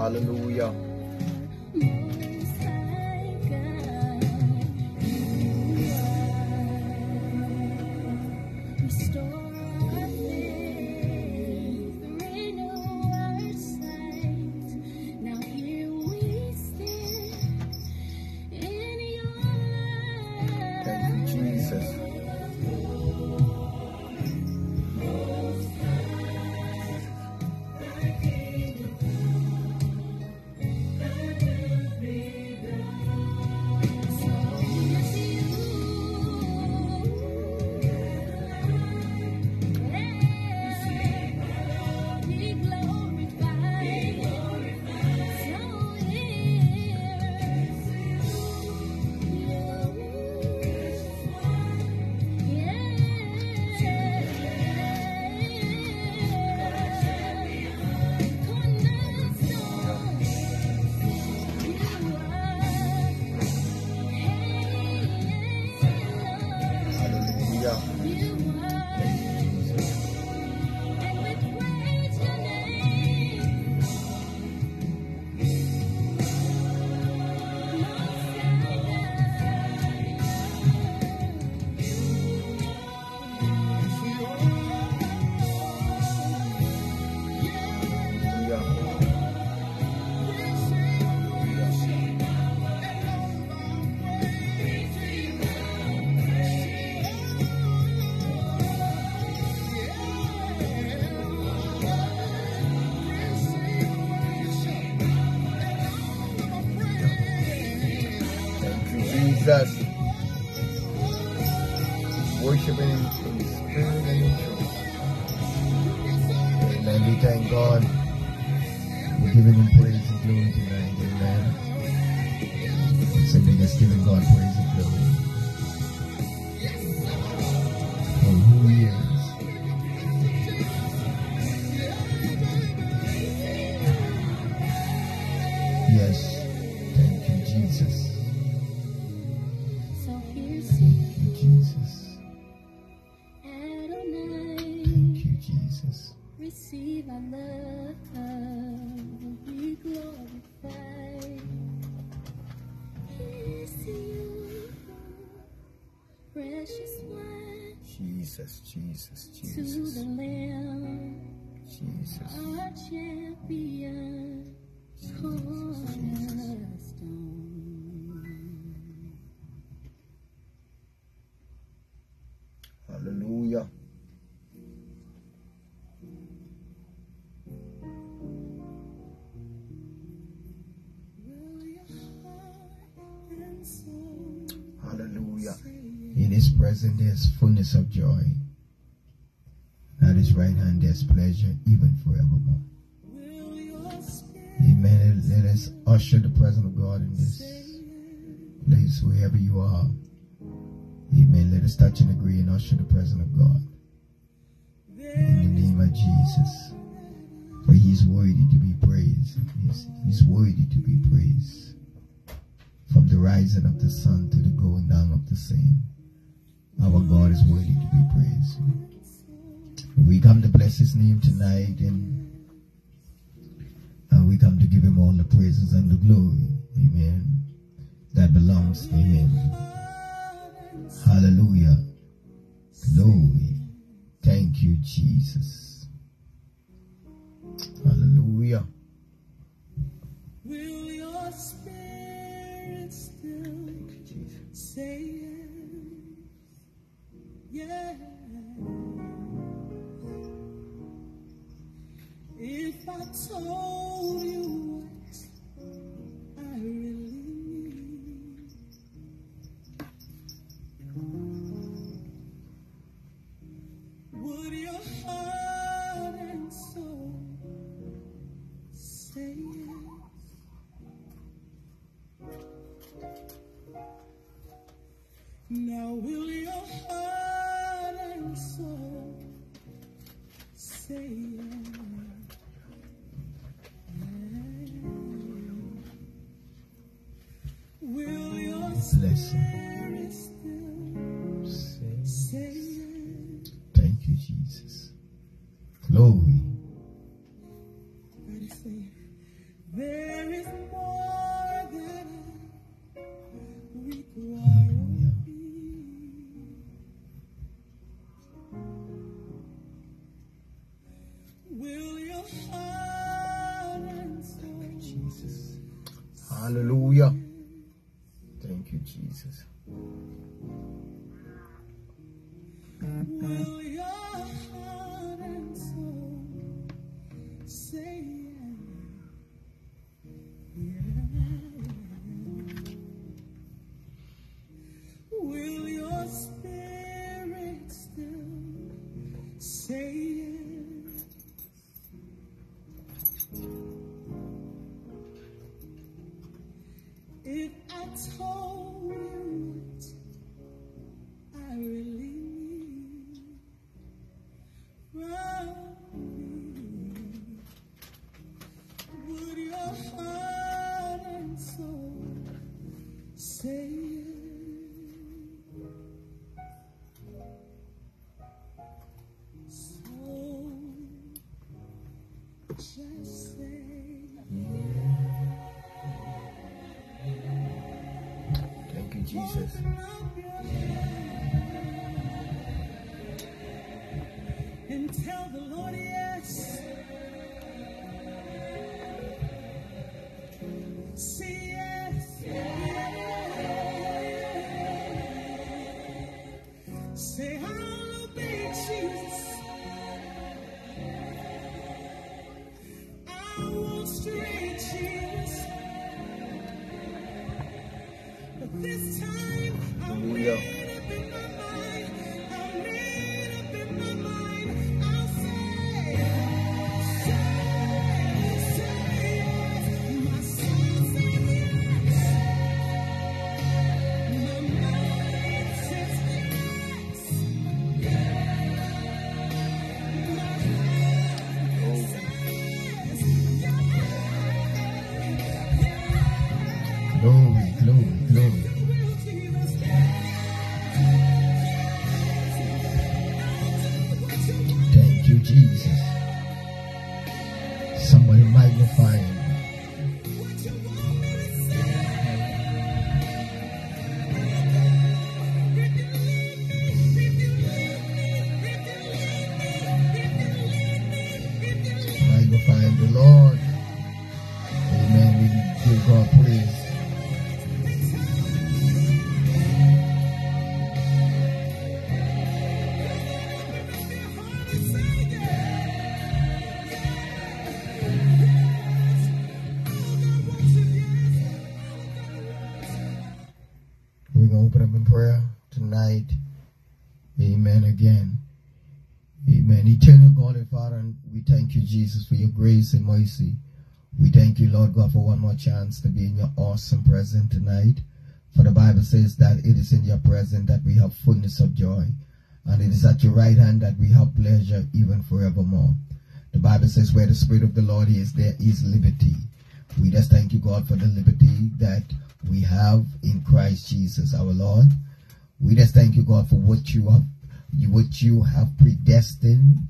Hallelujah. Precious one, Jesus, Jesus, to the Jesus, Lamb, Jesus. our champion, cornerstone. Hallelujah. Fullness of joy. At his right hand there's pleasure even forevermore. Amen. Let us usher the presence of God in this place wherever you are. Amen. Let us touch and agree and usher the presence of God. In the name of Jesus. For he is worthy to be praised. He's, he's worthy to be praised. From the rising of the sun to the going down of the same. Our God is worthy to be praised. We come to bless his name tonight and, and we come to give him all the praises and the glory. Amen. That belongs to him. Hallelujah. Glory. Thank you, Jesus. Hallelujah. Will your spirit still Jesus. say yes? If I told you what I really need, would your heart and soul say yes? Now will your Hallelujah. Thank you, Jesus. Mm-hmm. Jesus. Open prayer tonight. Amen again. Amen. Eternal God and Father, we thank you, Jesus, for your grace and mercy. We thank you, Lord God, for one more chance to be in your awesome presence tonight. For the Bible says that it is in your presence that we have fullness of joy. And it is at your right hand that we have pleasure even forevermore. The Bible says where the Spirit of the Lord is, there is liberty. We just thank you, God, for the liberty that we have in Christ Jesus our Lord. We just thank you, God, for what you have what you have predestined.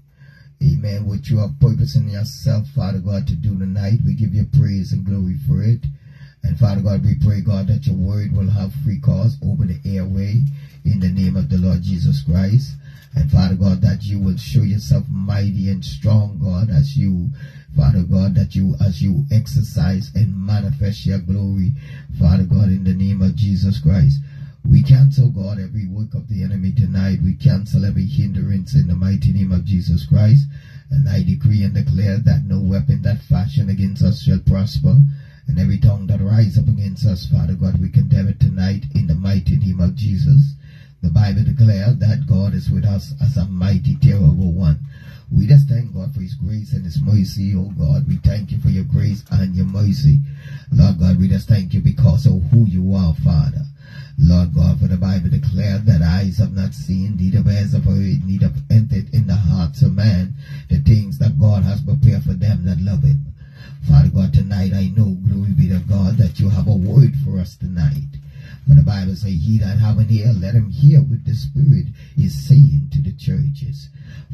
Amen. What you have purposed in yourself, Father God, to do tonight. We give you praise and glory for it. And Father God, we pray, God, that your word will have free course over the airway in the name of the Lord Jesus Christ. And Father God, that you will show yourself mighty and strong, God, as you, Father God, that you, as you exercise and manifest your glory, Father God, in the name of Jesus Christ. We cancel, God, every work of the enemy tonight. We cancel every hindrance in the mighty name of Jesus Christ. And I decree and declare that no weapon that fashion against us shall prosper. And every tongue that rise up against us, Father God, we condemn it tonight in the mighty name of Jesus. The Bible declares that God is with us as a mighty, terrible one. We just thank God for His grace and His mercy, oh God. We thank you for your grace and your mercy. Lord God, we just thank you because of who you are, Father. Lord God, for the Bible declared that eyes have not seen, neither ears have heard, neither have entered in the hearts of man the things that God has prepared for them that love Him. Father God, tonight I know, glory be to God, that you have a word for us tonight. For the Bible says, He that have an ear, let him hear what the Spirit is saying to the churches.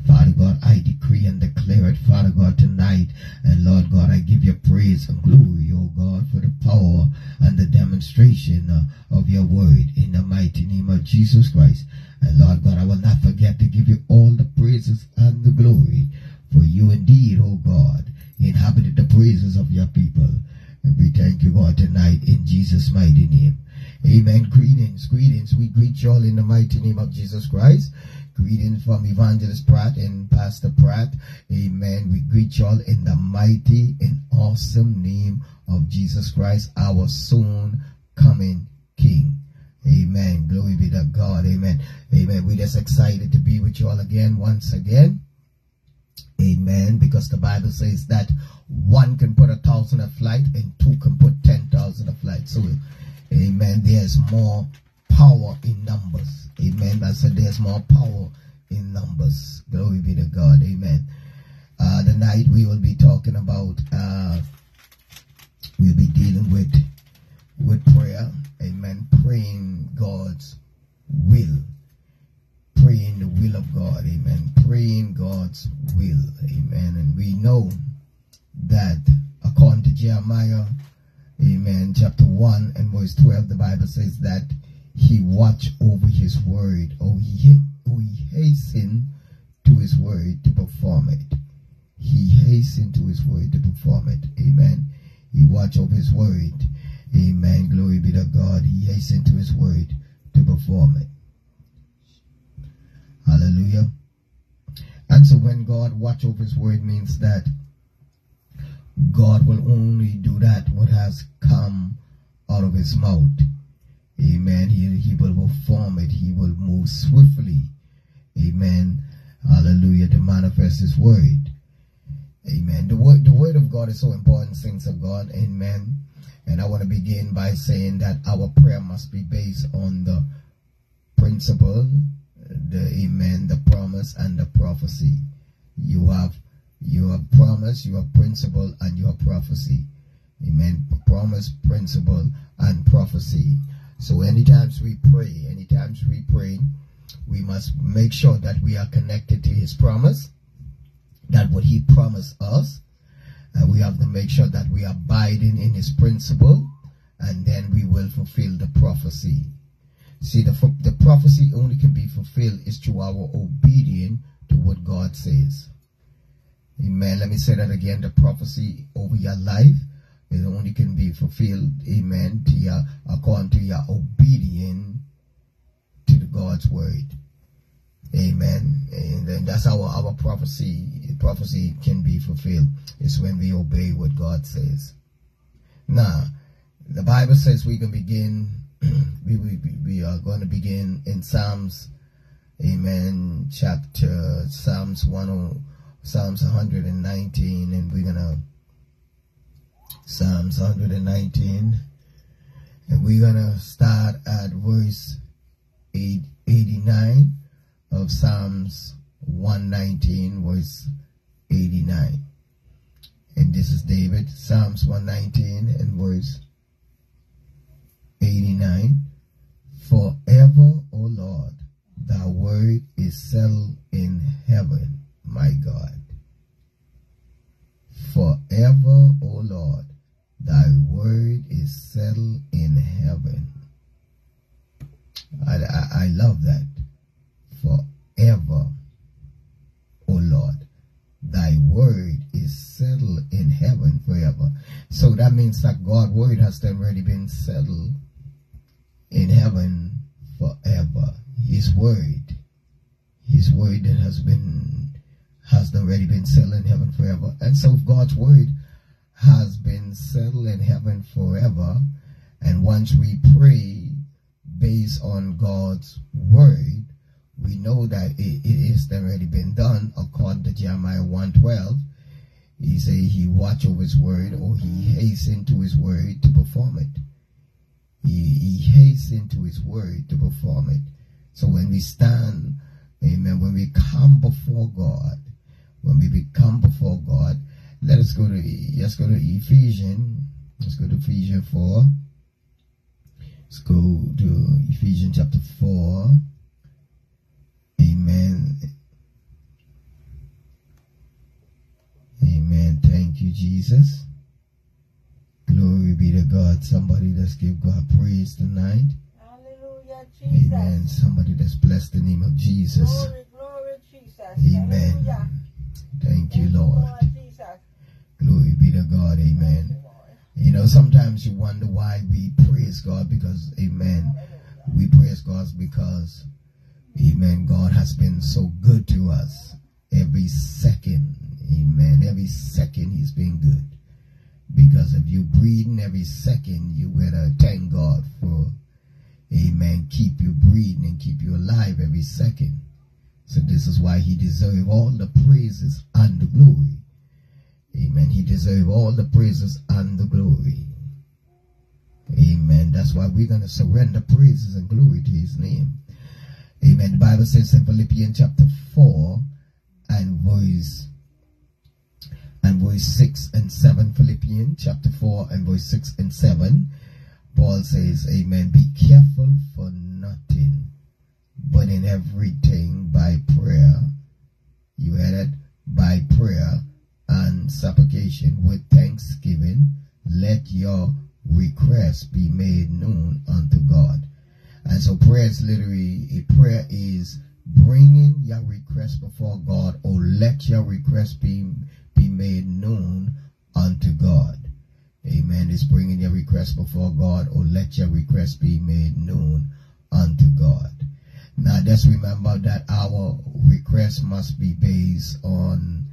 Father God, I decree and declare it, Father God, tonight. And Lord God, I give you praise and glory, oh God, for the power and the demonstration uh, of your word in the mighty name of Jesus Christ. And Lord God, I will not forget to give you all the praises and the glory. For you indeed, oh God, inhabited the praises of your people. And We thank you, God, tonight in Jesus' mighty name. Amen. Greetings, greetings. We greet you all in the mighty name of Jesus Christ. Greetings from Evangelist Pratt and Pastor Pratt. Amen. We greet you all in the mighty and awesome name of Jesus Christ, our soon coming King. Amen. Glory be to God. Amen. Amen. We're just excited to be with you all again, once again. Amen. Because the Bible says that one can put a thousand a flight and two can put ten thousand a flight. So, amen. There's more power in numbers. Amen. I said there's more power in numbers. Glory be to God. Amen. Uh, tonight we will be talking about, uh, we'll be dealing with, with prayer. Amen. Praying God's will praying the will of God. Amen. Praying God's will. Amen. And we know that according to Jeremiah, Amen, chapter 1 and verse 12, the Bible says that he watched over his word, or he, or he oh, hastened to his word to perform it. He hastened to his word to perform it. Amen. He watched over his word. Amen. Glory be to God. He hastened to his word to perform it. Hallelujah. And so when God watch over his word means that God will only do that what has come out of his mouth. Amen. He, he will perform it. He will move swiftly. Amen. Hallelujah. To manifest his word. Amen. The word, the word of God is so important, saints of God. Amen. And I want to begin by saying that our prayer must be based on the principle, the amen, the promise, and the prophecy. You have you have promise, you have principle, and you have prophecy. Amen. Promise, principle, and prophecy. So anytime we pray, anytime we pray, we must make sure that we are connected to his promise, that what he promised us, and we have to make sure that we are abiding in his principle, and then we will fulfill the prophecy. See, the, the prophecy only can be fulfilled is through our obedience to what God says. Amen. Let me say that again. The prophecy over your life, it only can be fulfilled, amen, to your, according to your obedience to the God's word. Amen. And then that's how our prophecy. Prophecy can be fulfilled. It's when we obey what God says. Now, the Bible says we can begin, we, we, we are going to begin in Psalms, amen, chapter, Psalms 10, Psalms 119, and we're going to, Psalms 119, and we're going to start at verse 8, 89 of Psalms 119, verse 89. And this is David, Psalms 119 and verse 89. Forever, O Lord, thy word is settled in heaven, my God. Forever, O Lord, thy word is settled in heaven. I, I, I love that. Forever, O Lord, thy word is settled in heaven forever. So that means that God's word has already been settled in heaven forever. His word, His word that has been has already been settled in heaven forever. And so God's word has been settled in heaven forever. And once we pray based on God's word, we know that it, is already been done according to Jeremiah 112. He say he watch over his word or he hasten to his word to perform it. He, he hasten to his word to perform it. So when we stand, amen, when we come before God, when we become before God, let us go to let's go to Ephesians. Let's go to Ephesians 4. Let's go to Ephesians chapter 4. Amen. Amen. Thank you, Jesus. Glory be to God. Somebody let's give God praise tonight. Hallelujah, Jesus. Amen. Somebody let's bless the name of Jesus. Glory, glory, Jesus. Amen. Hallelujah. Thank you, Lord. Glory be to God. Amen. You You know, sometimes you wonder why we praise God because, amen, we praise God because, amen, God has been so good to us every second, amen, every second He's been good. Because if you're breathing every second, you better thank God for, amen, keep you breathing and keep you alive every second. So this is why He deserves all the praises and the glory. Amen. He deserves all the praises and the glory. Amen. That's why we're going to surrender praises and glory to his name. Amen. The Bible says in Philippians chapter 4 and verse and verse 6 and 7. Philippians chapter 4 and verse 6 and 7. Paul says, Amen. Be careful for nothing, but in everything by prayer. You heard it? By prayer and supplication with thanksgiving, let your requests be made known unto God. And so prayer is literally, a prayer is bringing your request before God or let your request be, be made known unto God. Amen. It's bringing your request before God or let your request be made known unto God. Now just remember that our request must be based on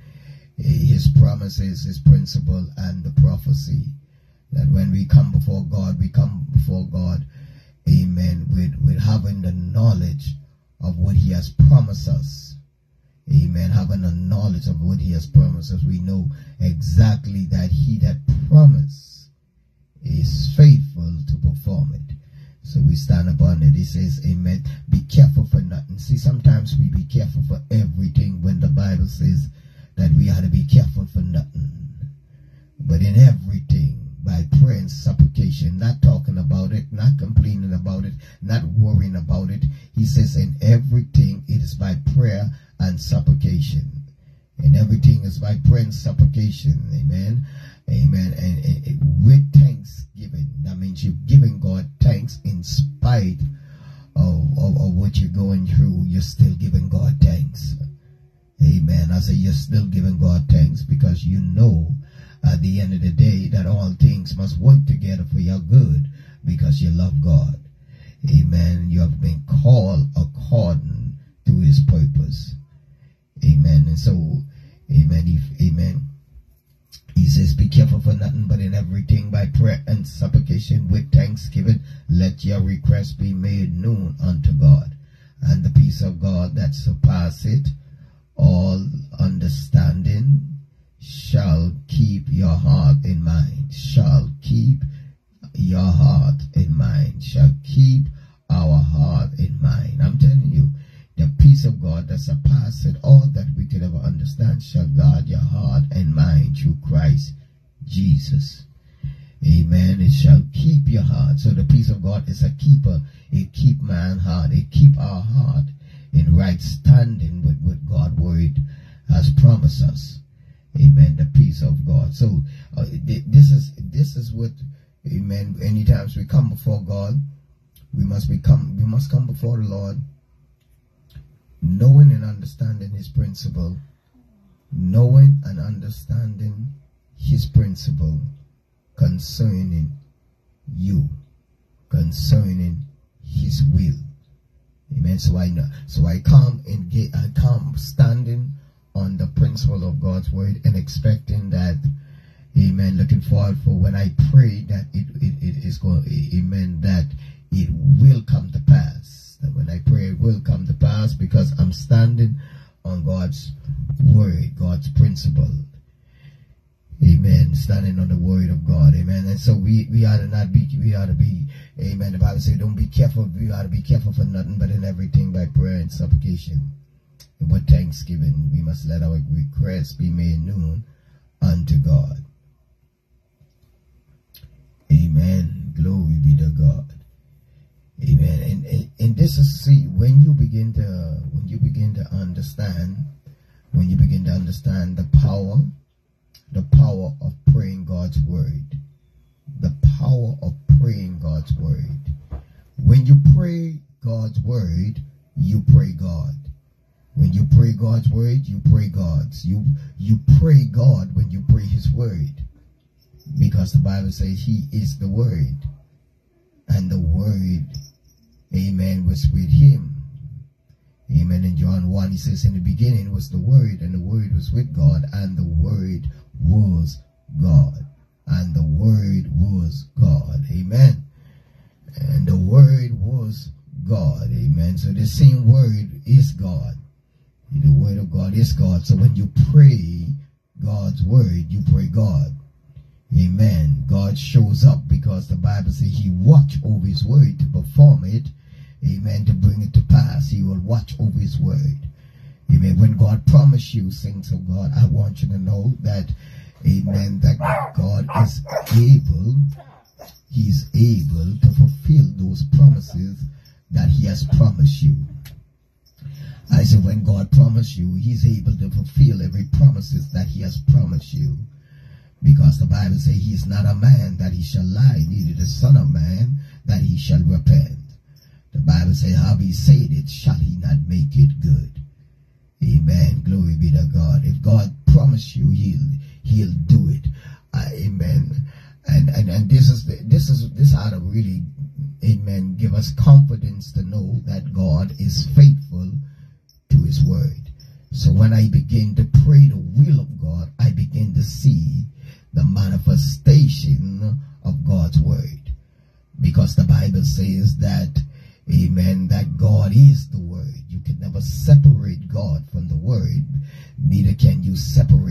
his promises, his principle, and the prophecy. That when we come before God, we come before God, amen, with, with having the knowledge of what he has promised us. Amen. Having a knowledge of what he has promised us, we know exactly that he that promised is faithful to perform it. So we stand upon it. He says, Amen. Be careful for nothing. See, sometimes we be careful for everything when the Bible says that we ought to be careful for nothing. But in everything, by prayer and supplication, not talking about it, not complaining about it, not worrying about it. He says, in everything, it is by prayer and supplication. And everything is by prayer and supplication. Amen. Amen. And, and, and with thanksgiving, that means you're giving God thanks in spite of, of, of what you're going through. You're still giving God thanks. Amen. I say you're still giving God thanks because you know at the end of the day that all things must work together for your good because you love God. Amen. You have been called according to his purpose. Amen. And so, amen. If, amen. He says, Be careful for nothing, but in everything by prayer and supplication with thanksgiving, let your requests be made known unto God. And the peace of God that surpasseth all understanding shall keep your heart in mind, shall keep your heart in mind, shall keep our heart in mind. I'm telling you, the peace of God that surpasses all that we could ever understand shall guard your heart and mind through Christ Jesus. Amen. It shall keep your heart. So the peace of God is a keeper. It keep man heart. It keep our heart in right standing with what God word has promised us. Amen. The peace of God. So uh, this is this is what Amen. Any times we come before God, we must become we must come before the Lord, knowing and understanding His principle, knowing and understanding His principle concerning you, concerning His will. Amen. So I know. So I come and get. I come standing on the principle of God's word and expecting that. Amen. Looking forward for when I pray that it, it, it is going. Amen. That it will come to pass. That when I pray, it will come to pass because I'm standing on God's word, God's principle. Amen. Standing on the word of God. Amen. And so we, we ought to not be, we ought to be, amen. The Bible says, don't be careful. We ought to be careful for nothing, but in everything by prayer and supplication. And with thanksgiving, we must let our requests be made known unto God. Amen. Glory be to God. Amen. And, and, and this is, see, when you begin to, when you begin to understand, when you begin to understand the power the power of praying God's word. The power of praying God's word. When you pray God's word, you pray God. When you pray God's word, you pray God's. You you pray God when you pray his word. Because the Bible says he is the word. And the word, amen, was with him. Amen. In John 1, he says, In the beginning was the Word, and the Word was with God, and the Word was God. And the Word was God. Amen. And the Word was God. Amen. So the same Word is God. The Word of God is God. So when you pray God's Word, you pray God. Amen. God shows up because the Bible says he watch over his word to perform it. Amen. To bring it to pass. He will watch over his word. Amen. When God promised you things of God, I want you to know that, amen, that God is able, He is able to fulfill those promises that he has promised you. I said, when God promised you, he's able to fulfill every promises that he has promised you. Because the Bible says he is not a man that he shall lie, neither the son of man that he shall repent. The Bible says, how he said it, shall he not make it good? Us confidence to know that God is faithful to his word. So when I begin to pray the will of God, I begin to see the manifestation of God's word. Because the Bible says that, amen, that God is the word. You can never separate God from the word. Neither can you separate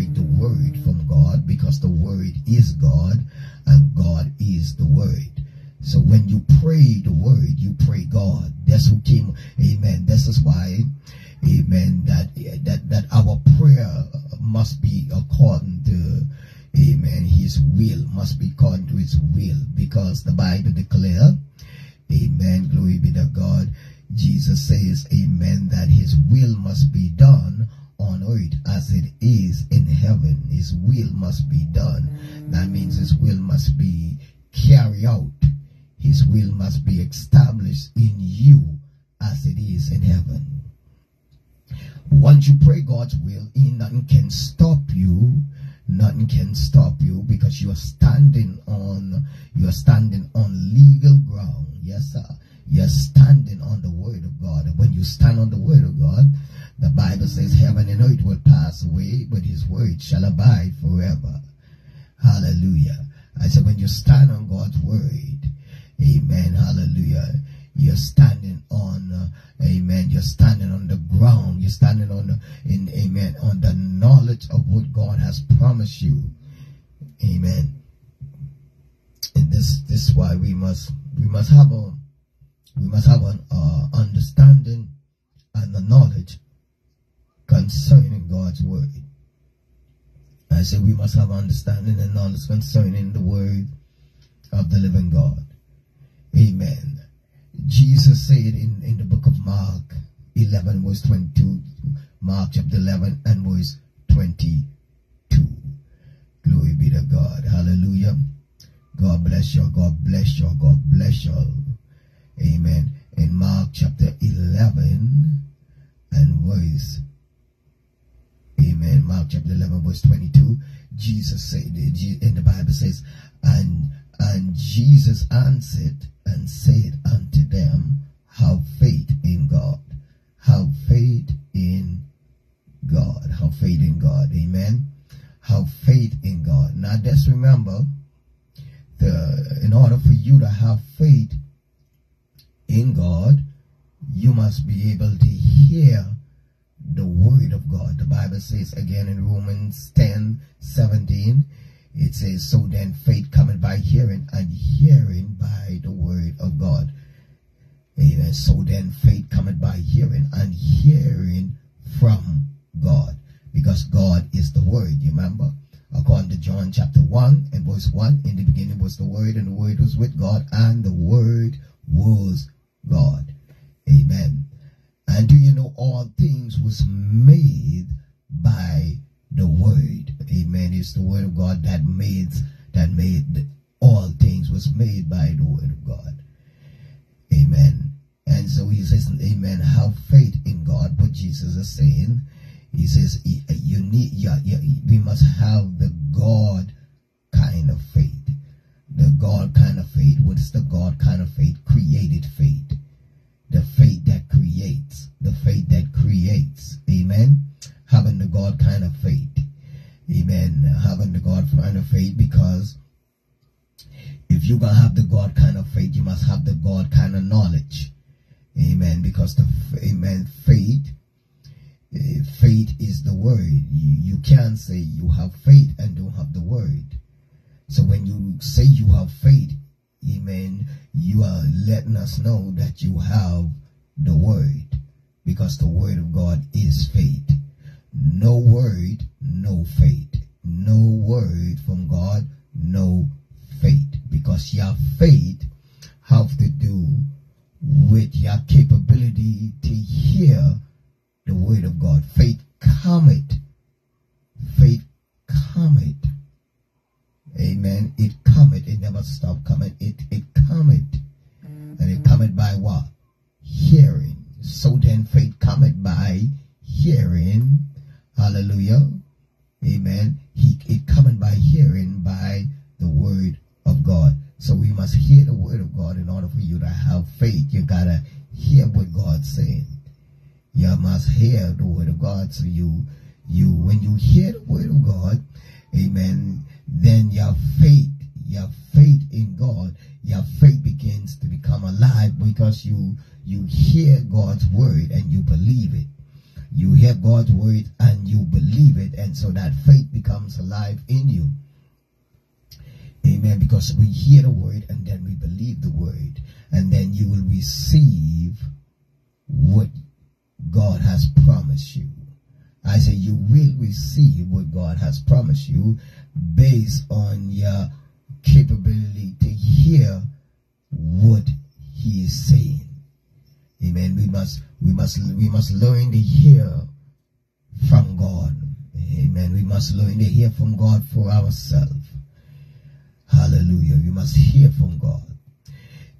knowledge concerning the word of the living god amen Jesus said in, in the book of Mark 11 verse 22, Mark chapter 11 and verse 22. Glory be to God. Hallelujah. God bless you. God bless you. God bless you. Amen. In Mark chapter 11 and verse Amen. Mark chapter 11 verse 22. Jesus said, in the Bible says, and, and Jesus answered and said unto them, Have faith in God. Have faith in God. Have faith in God. Amen. Have faith in God. Now just remember, the, in order for you to have faith in God, you must be able to hear the word of God. The Bible says again in Romans 10, 17, it says, So then faith cometh by hearing, and hearing by the word of God. Amen. So then faith cometh by hearing, and hearing from God. Because God is the word, you remember? According to John chapter 1 and verse 1, in the beginning was the word, and the word was with God, and the word was God. Amen. And do you know all things was made by the word? Amen. It's the word of God that made that made all things was made by the word of God. Amen. And so he says, Amen. Have faith in God. But Jesus is saying, He says, you need, yeah, yeah, we must have the God kind of faith. The God kind of faith. What is the God kind of faith? Created faith. The faith that creates. The faith that creates. Amen. Having the God kind of faith. Amen. Having the God kind of faith because if you're going to have the God kind of faith, you must have the God kind of knowledge. Amen. Because the, amen, faith uh, faith is the word. You, you can't say you have faith and don't have the word. So when you say you have faith, amen, you are letting us know that you have the word because the word of God is faith. No word, no faith. No word from God, no faith. Because your faith have to do with your capability to hear the word of God. Faith cometh. Faith cometh. Amen. It cometh. It never stop coming. It it cometh. And it mm-hmm. cometh by what? Hearing. So then faith cometh by hearing. Hallelujah. Amen. He it cometh by hearing by the word of God. So we must hear the word of God in order for you to have faith. You gotta hear what God's saying you must hear the word of God. So you, you, when you hear the word of God, amen, then your faith, your faith in God, your faith begins to become alive because you, you hear God's word and you believe it. You hear God's word and you believe it. And so that faith becomes alive in you. Amen. Because we hear the word and then we believe the word. And then you will receive what God has promised you. I say you will receive what God has promised you based on your capability to hear what he is saying. Amen. We must we must we must learn to hear from God. Amen. We must learn to hear from God for ourselves. Hallelujah. We must hear from God.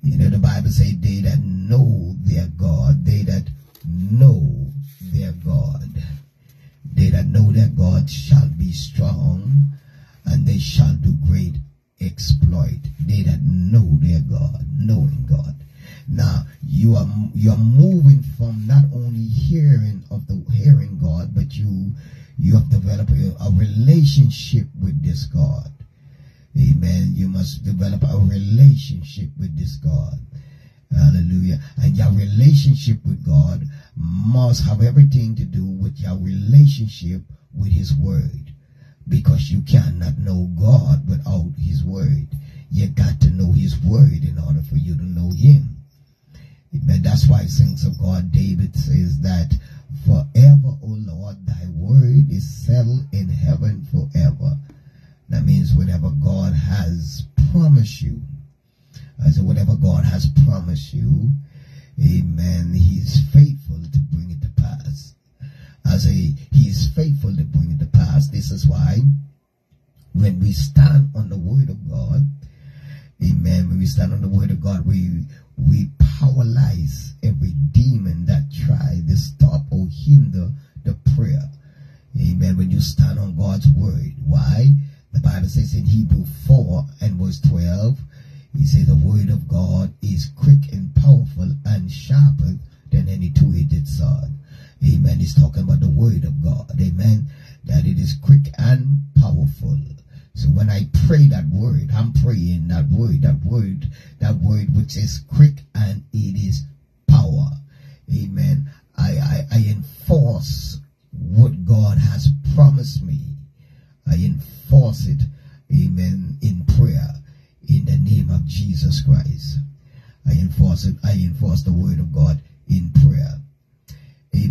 You know the Bible says they that know their God, they that know their God. They that know their God shall be strong, and they shall do great exploit. They that know their God, knowing God. Now you are you are moving from not only hearing of the hearing God, but you you have developed a, a relationship with this God. Amen. You must develop a relationship with this God. Hallelujah. And your relationship with God must have everything to do with your relationship with His Word. Because you cannot know God without His Word. You got to know His Word in order for you to know Him. Amen. That's why saints of God, David says that forever, O Lord, thy word is settled in heaven forever. That means whatever God has promised you, I said, whatever God has promised you, amen, He's faithful to bring it to pass. I say, is faithful to bring it to pass. This is why when we stand on the word of God, amen, when we stand on the word of God, we we paralyze every demon that try to stop or hinder the prayer. Amen. When you stand on God's word. Why? The Bible says in Hebrew 4 and verse 12, he said the word of God is quick and powerful and sharper than any two-edged sword. Amen. He's talking about the word of God. Amen. That it is quick and powerful. So when I pray that word, I'm praying that word, that word, that word which is quick and it is power. Amen. I, I, I enforce what God has promised me. I enforce it. Amen. In prayer. In the name of Jesus Christ. I enforce it. I enforce the word of God in prayer.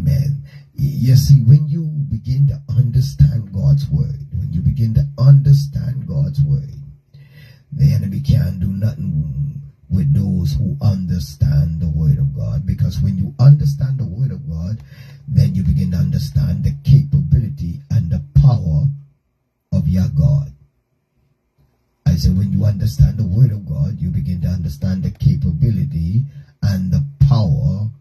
Amen. You see, when you begin to understand God's word, when you begin to understand God's word, the enemy can't do nothing with those who understand the word of God. Because when you understand the word of God, then you begin to understand the capability and the power of your God. I said, when you understand the word of God, you begin to understand the capability and the power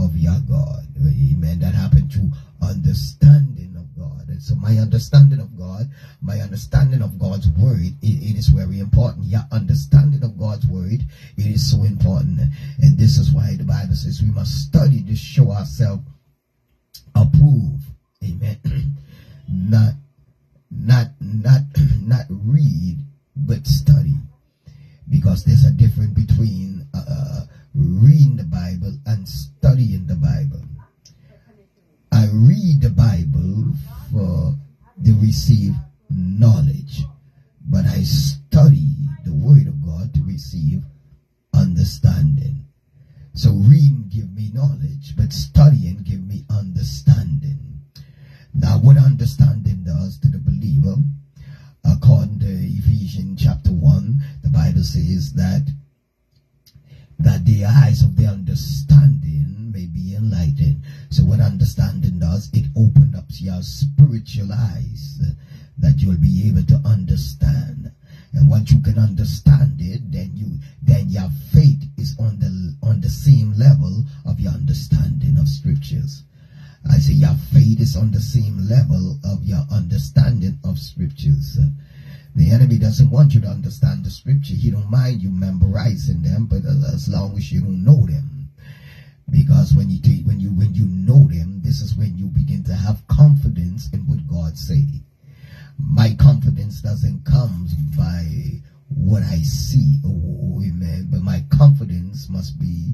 of your God. Amen. That happened through understanding of God. understanding. So my understanding of God, my understanding of God's word, it, it is very important. Your understanding of God's word, it is so important. And this is why the Bible says we must study to show ourselves approved. Amen. not not not not read but study because there's a difference between uh, reading the bible and studying the bible. I read the bible for to receive knowledge but i study the word of god to receive understanding. So reading give me knowledge but studying give me understanding. Now, what understanding does to the believer, according to Ephesians chapter 1, the Bible says that that the eyes of the understanding may be enlightened. So what understanding does, it opens up your spiritual eyes uh, that you'll be able to understand. And once you can understand it, then you then your faith is on the on the same level of your understanding of scriptures. I say your faith is on the same level of your understanding of scriptures. The enemy doesn't want you to understand the scripture. He don't mind you memorizing them, but as long as you don't know them. Because when you take, when you when you know them, this is when you begin to have confidence in what God say. My confidence doesn't come by what I see, oh, oh, amen. But my confidence must be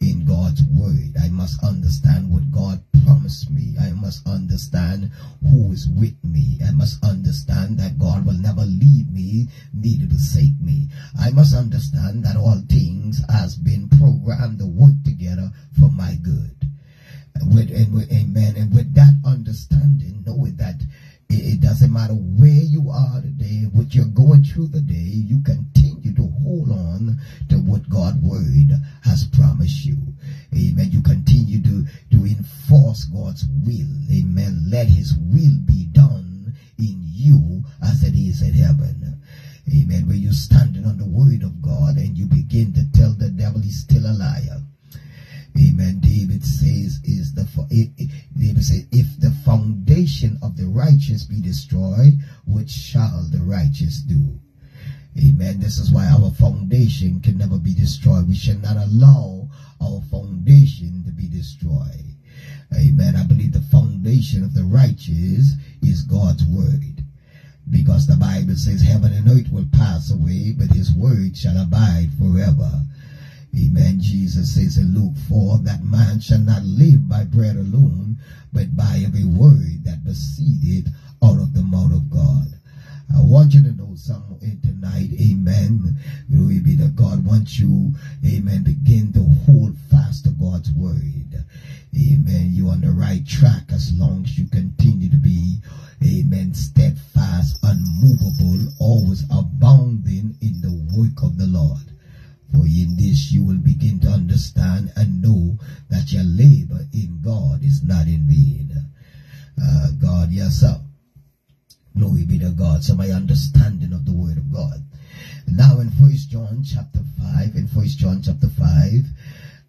in God's word. I must understand what God promised me. I must understand who is with me. I must understand that God will never leave me, neither forsake me. I must understand that all things has been programmed to work together for my good. With, and with, amen. And Bible says heaven and earth will pass away, but his word shall abide forever. Amen. Jesus says in Luke 4 that man shall not live by bread alone, but by every word that proceeded out of the mouth of God. I want you to know something tonight. Amen. Glory be to God. Once you, amen, begin to hold fast to God's word. Amen. You're on the right track as long as you continue to be, amen, steadfast, unmovable, always abounding in the work of the Lord. For in this you will begin to understand and know that your labor in God is not in vain. Uh, God, yes, sir. Glory be to God. So my understanding of the word of God. Now in First John chapter 5, in First John chapter 5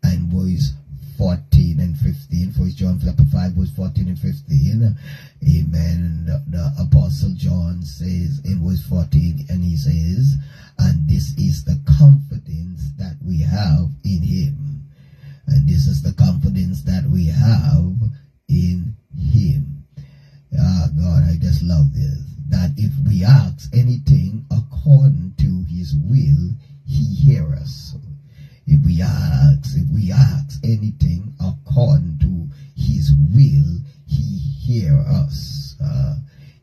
and verse 14 and 15. First John chapter 5 verse 14 and 15. Amen. The, the apostle John says in verse 14 and he says, and this is the confidence that we have in him. And this is the confidence that we have in him. Ah, God, I just love this. That if we ask anything according to his will, he hears us. If we ask, if we ask anything according to his will, he hear us. Uh,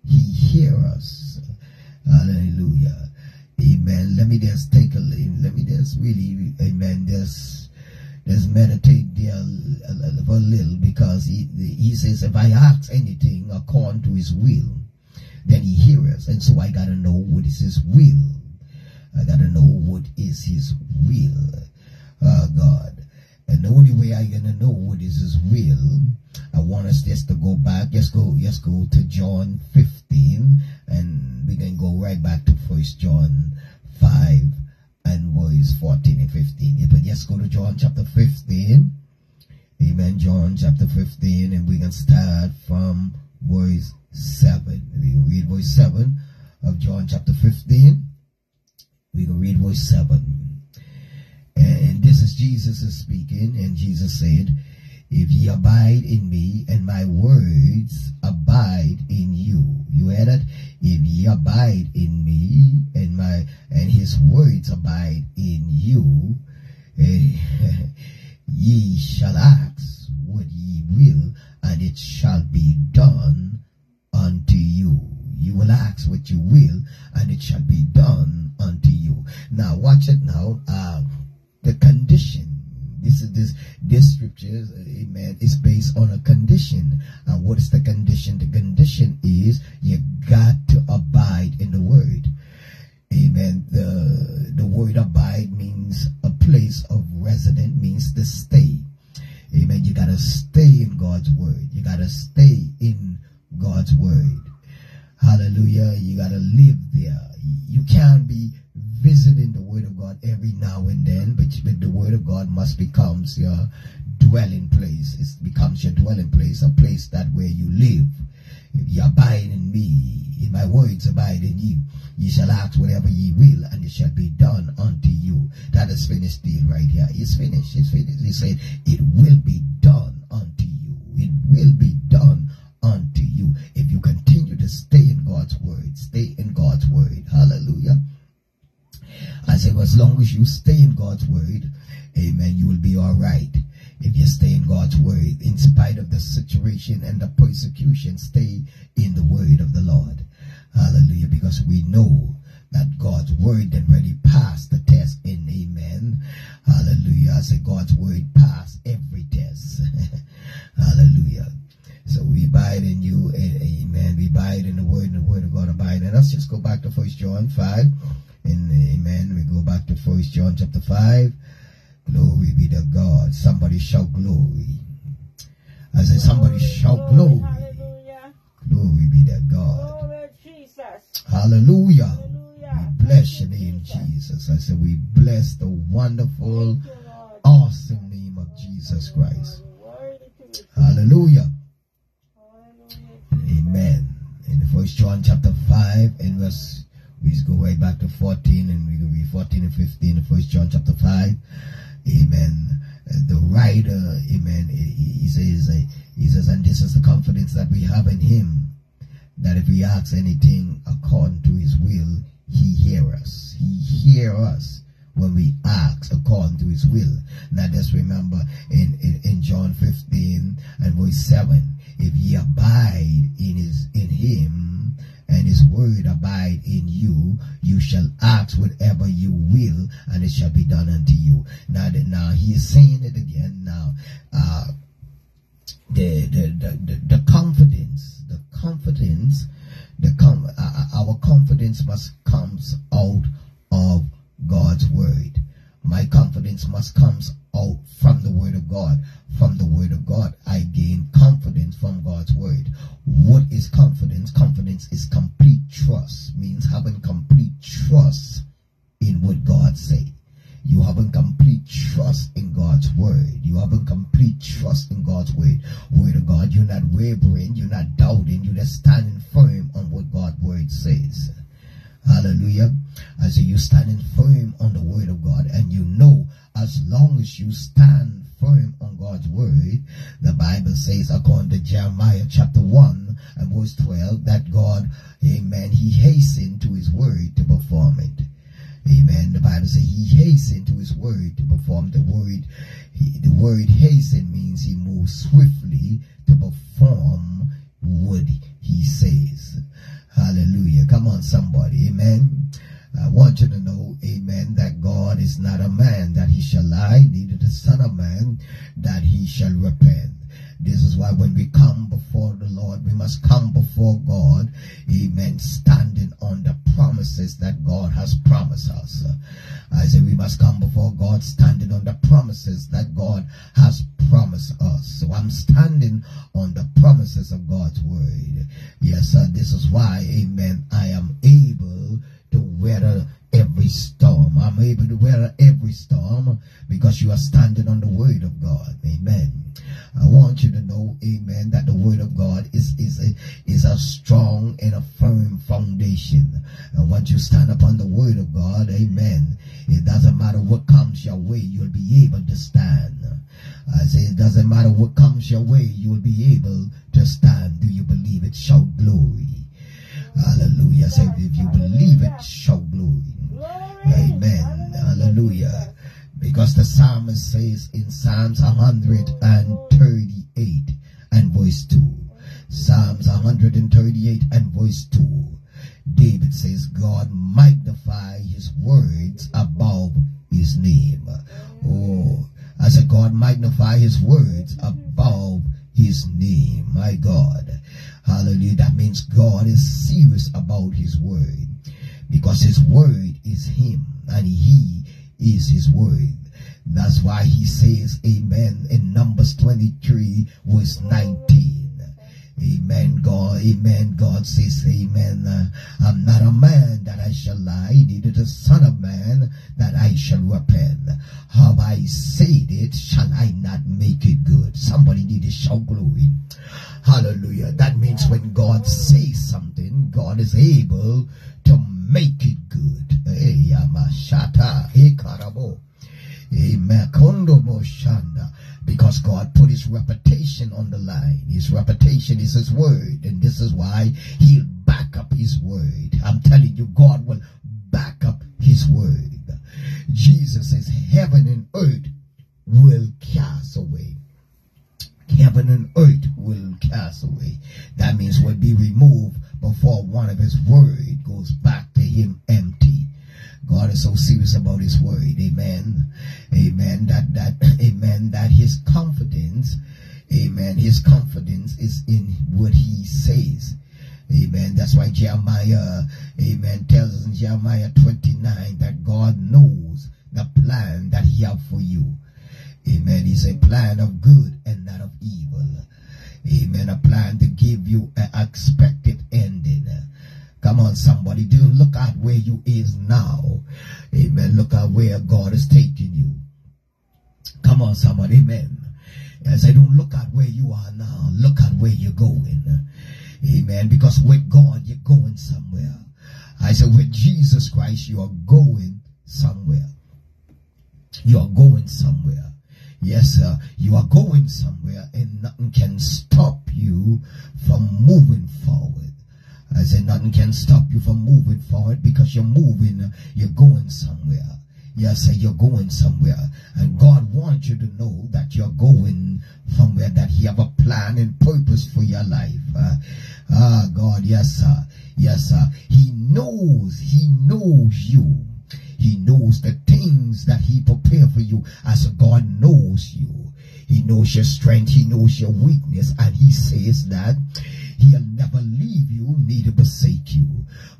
he hear us. Hallelujah. Amen. Let me just take a let me just really, amen, just just meditate there for a little because he, he says, if I ask anything according to his will, then he hears. us. And so I got to know what is his will. I got to know what is his will. Uh, God. And the only way I to know what is his will, I want us just to go back. Just go, just go to John 15 and we can go right back to First John 5 and verse 14 and 15. Yeah, But just go to John chapter 15. Amen. John chapter 15, and we can start from verse 7. We read verse 7 of John chapter 15. We can read verse 7. And this is Jesus is speaking, and Jesus said, If ye abide in me, and my words abide in you. You hear that? If ye abide in me, and my and his words abide in you, eh, ye shall ask what ye will, and it shall be done unto you. You will ask what you will, and it shall be done unto you. Now, watch it now. Uh, the condition. This is this this scripture, amen, is based on a condition. And what is the condition? The condition is you got to abide in the word. Amen. The the word abide means a place of resident, means to stay. Amen. You gotta stay in God's word. You gotta stay in God's word. Hallelujah. You gotta live there. You can't be visiting the word of God every now and then, but the word of God must becomes your dwelling place. It becomes your dwelling place, a place that where you live. If ye abide in me, if my words abide in you, ye shall ask whatever ye will, and it shall be done unto you. That is finished deal right here. It's finished. It's finished. He said, It will be done unto you. It will be done unto you. If you continue to stay in God's word, stay in God's word. Hallelujah. I say, as long as you stay in God's word, amen, you will be all right. If you stay in God's word, in spite of the situation and the persecution, stay in the word of the Lord. Hallelujah. Because we know that God's word already passed the test in amen. Hallelujah. I say God's word passed every test. Hallelujah. So we abide in you, and amen. We abide in the word, and the word of God abide in us. Just go back to First John 5. And amen. We go back to First John chapter 5. Glory be to God. Somebody shout glory. I say somebody shout glory. Hallelujah. Glory be to God. Glory Jesus. Hallelujah. Hallelujah. We bless your name, Jesus. I say we bless the wonderful, awesome name of Jesus Christ. Worthy to be praised. Hallelujah. Hallelujah. John chapter 5 and verse we go right back to 14 and we read 14 and 15 in first John chapter 5. Amen. Uh, the writer, amen, he, he says, uh, he says, and this is the confidence that we have in him, that if we ask anything according to his will, he hear us. He hear us when we ask according to his will. Now just remember in, in, in John 15 and verse 7, if ye abide in his in him and his word abide in you, you shall ask whatever you will, and it shall be done unto you. Now that now he is saying it again. Now uh the the, the, the, the confidence, the confidence, the com- uh, our confidence must comes out of God's word. My confidence must comes out from the word of God. From the word of God, I gain confidence from God's word. What is confidence? Confidence is complete trust. Means having complete trust in what God say. You haven't complete trust in God's word. You haven't complete trust in God's word. Word of God, you're not wavering, you're not doubting, you're just standing firm on what God's word says. Hallelujah. As you're standing firm on the word of God, and you know as long as you stand firm on God's word, the Bible says, according to Jeremiah chapter 1 and verse 12, that God, amen, he hastened to his word to perform it. Amen. The Bible says he hastened to his word to perform the word. He, the word hasten means he moves swiftly to perform what he says. Hallelujah. Come on, somebody. Amen. I want you to know, amen, that God is not a man that he shall lie, neither the son of man that he shall repent. This is why when we come before the Lord, we must come before God, amen, standing on the promises that God has promised us. I say we must come before God standing on the promises that God has promised us. So I'm standing on the promises of God's word. Yes, sir, this is why, amen, I am able to weather every storm. I'm able to weather every storm because you are standing on the word of God. Amen. I want you to know, amen, that the word of God is is a, is a strong and a firm foundation. And once you stand upon the word of God, amen, it doesn't matter what comes your way, you'll be able to stand. I say it doesn't matter what comes your way, you'll be able to stand. Do you believe it? Shout glory. Hallelujah. Say if you believe it, show glory. Amen. Hallelujah. Because the psalmist says in Psalms 138 and verse 2. Psalms 138 and verse 2. David says, God magnify his words above his name. Oh, I said, God magnify his words above his name. My God. Hallelujah. That means God is serious about his word because his word is him and he is his word. That's why he says amen in Numbers 23 verse 19. Amen, God. Amen. God says, Amen. Uh, I'm not a man that I shall lie, neither the Son of Man that I shall repent. Have I said it, shall I not make it good? Somebody need to shout glory. Hallelujah. That means when God says something, God is able to make it good. Amen. Because God put his reputation on the line. His reputation is his word. And this is why he'll back up his word. I'm telling you, God will back up his word. Jesus says, heaven and earth will cast away. Heaven and earth will cast away. That means will be removed before one of his word goes back to him empty. God is so serious about his word. Amen. Amen. That that amen. That his confidence, amen, his confidence is in what he says. Amen. That's why Jeremiah, amen, tells us in Jeremiah 29 that God knows the plan that he have for you. Amen. He's a plan of good and not of evil. Amen. A plan to give you an expected ending. Come on, somebody. Do look at where you is now. Amen. Look at where God is taking you. Come on, somebody. Amen. I say, don't look at where you are now. Look at where you're going. Amen. Because with God, you're going somewhere. I said, with Jesus Christ, you are going somewhere. You are going somewhere. Yes, sir. You are going somewhere and nothing can stop you from nothing can stop you from moving forward because you're moving, you're going somewhere. Yes, you're going somewhere. And God wants you to know that you're going somewhere, that He have a plan and purpose for your life. Uh, ah, God, yes, sir. Yes, sir. He knows, He knows you. He knows the things that He prepared for you as God knows you. He knows your strength. He knows your weakness. And He says that He'll never leave you, neither forsake you.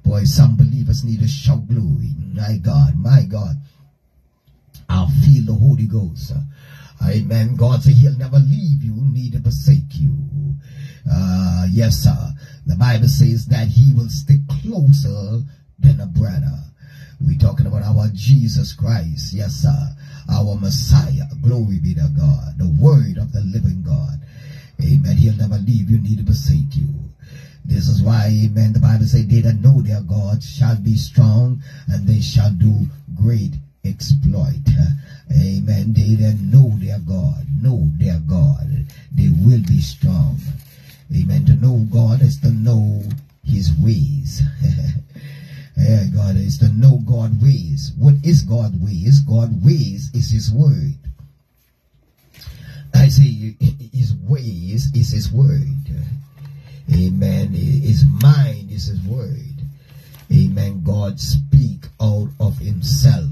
Boy, some believers need to shout glory. My God, my God. I feel the Holy Ghost. Amen. God said He'll never leave you, neither forsake you. Uh, yes, sir. The Bible says that He will stick closer than a brother. We're talking about our Jesus Christ. Yes, sir. Our Messiah. Glory be to God. The Word of the living God. Amen. He'll never leave you, neither forsake you. This is why, amen, the Bible says, they that know their God shall be strong and they shall do great exploit. Amen. They that know their God, know their God, they will be strong. Amen. To know God is to know his ways. yeah, God is to know God ways. What is God ways? God ways is his word. I say his ways is his word. Amen. His mind is his word. Amen. God speak out of himself.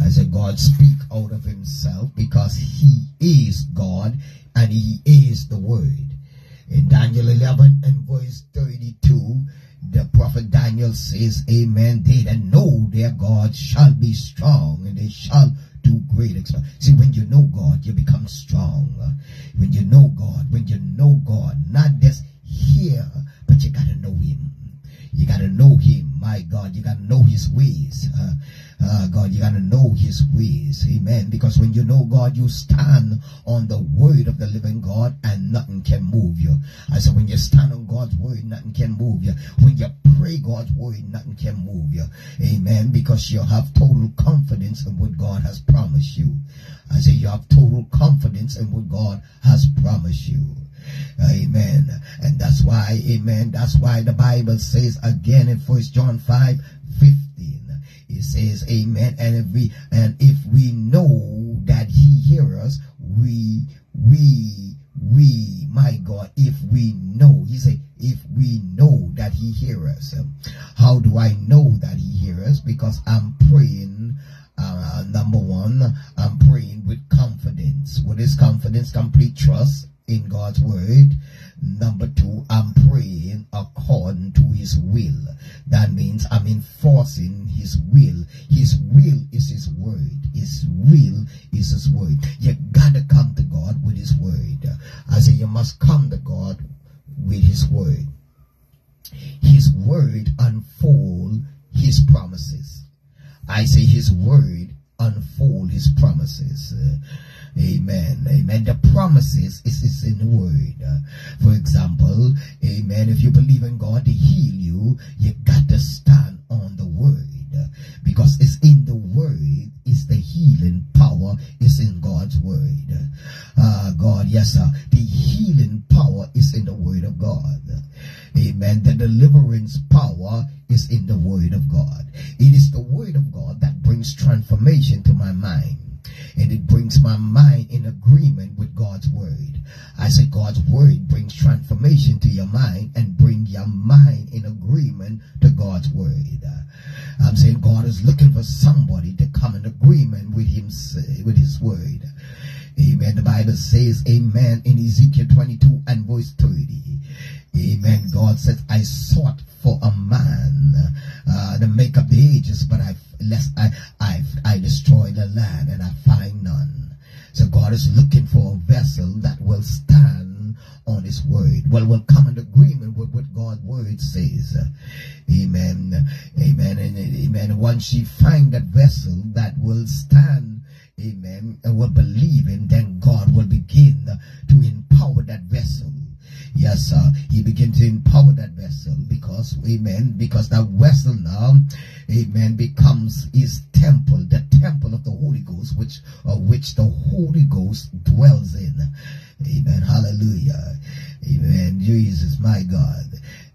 I say God speak out of himself because he is God and he is the word. In Daniel 11 and verse 32, the prophet Daniel says, Amen. They that know their God shall be strong and they shall do great exploit. See, when you know God, you become strong. When you know God, when you know God, not just here, but you gotta know Him. You gotta know Him. My God, you gotta know His ways. Uh, uh, God, you gotta know His ways. Amen. Because when you know God, you stand on the word of the living God and nothing can move you. I said, when you stand on God's word, nothing can move you. When you pray God's word, nothing can move you. Amen. Because you have total confidence in what God has promised you. I say you have total confidence in what God has promised you. Amen. And that's why, amen, that's why the Bible says again in First John 5, 15, it says, Amen. And if we and if we know that he hears us, we we we my God, if we know, he said, if we know that he hears us. How do I know that he hears us? Because I'm praying uh, number one, I'm praying with confidence. What is confidence? Complete trust in God's word. Number two, I'm praying according to his will. That means I'm enforcing his will. His will is his word. His will is his word. You gotta come to God with his word. I say you must come to God with his word. His word unfold his promises. I say his word unfold his promises. Uh, amen. Amen. The promises is, is in the word. For example, amen. If you believe in God to heal you, you got to stand on the word. Because it's in the word, it's the healing power, is in God's word. Uh, God, yes, sir. The healing power is in the word of God. Amen. The deliverance power is in the word of God. It is the word of God that brings transformation to my mind. And it brings my mind in agreement with God's word. I say God's word brings transformation to your mind and bring your mind in agreement to God's word. I'm saying God is looking for somebody to come in agreement with him, with his word. Amen. The Bible says, Amen, in Ezekiel 22 and verse 30. Amen. God says, I sought for a man uh, to make up the ages, but I lest I I I destroy the land and I find none. So God is looking for a vessel that will stand on His word. Well, will come in agreement with what God's word says. Amen. Amen. And amen. Once you find that vessel that will stand amen, and will believe in, then God will begin to empower that vessel. Yes, sir. He began to empower that vessel because, amen, because that vessel now, amen, becomes his temple, the temple of the Holy Ghost, which, of which the Holy Ghost dwells in. Amen. Hallelujah. Amen. Jesus, my God.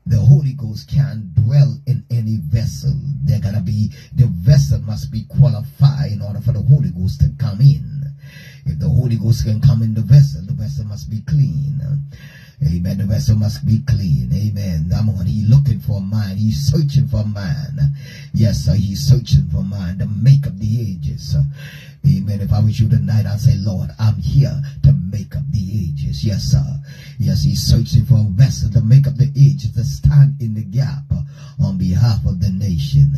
The Holy Ghost can dwell in any vessel. There gotta be, the vessel must be qualified in order for the Holy Ghost to come in. If the Holy Ghost can come in the vessel, the vessel must be clean. Amen. The vessel must be clean. Amen. I'm on. He's looking for mine. He's searching for mine. Yes, sir. He's searching for mine. The make of the ages. Amen. If I was you tonight, I'd say, Lord, I'm here to make up the ages. Yes, sir. Yes, he's searching for a vessel to make up the ages, to stand in the gap on behalf of the nation,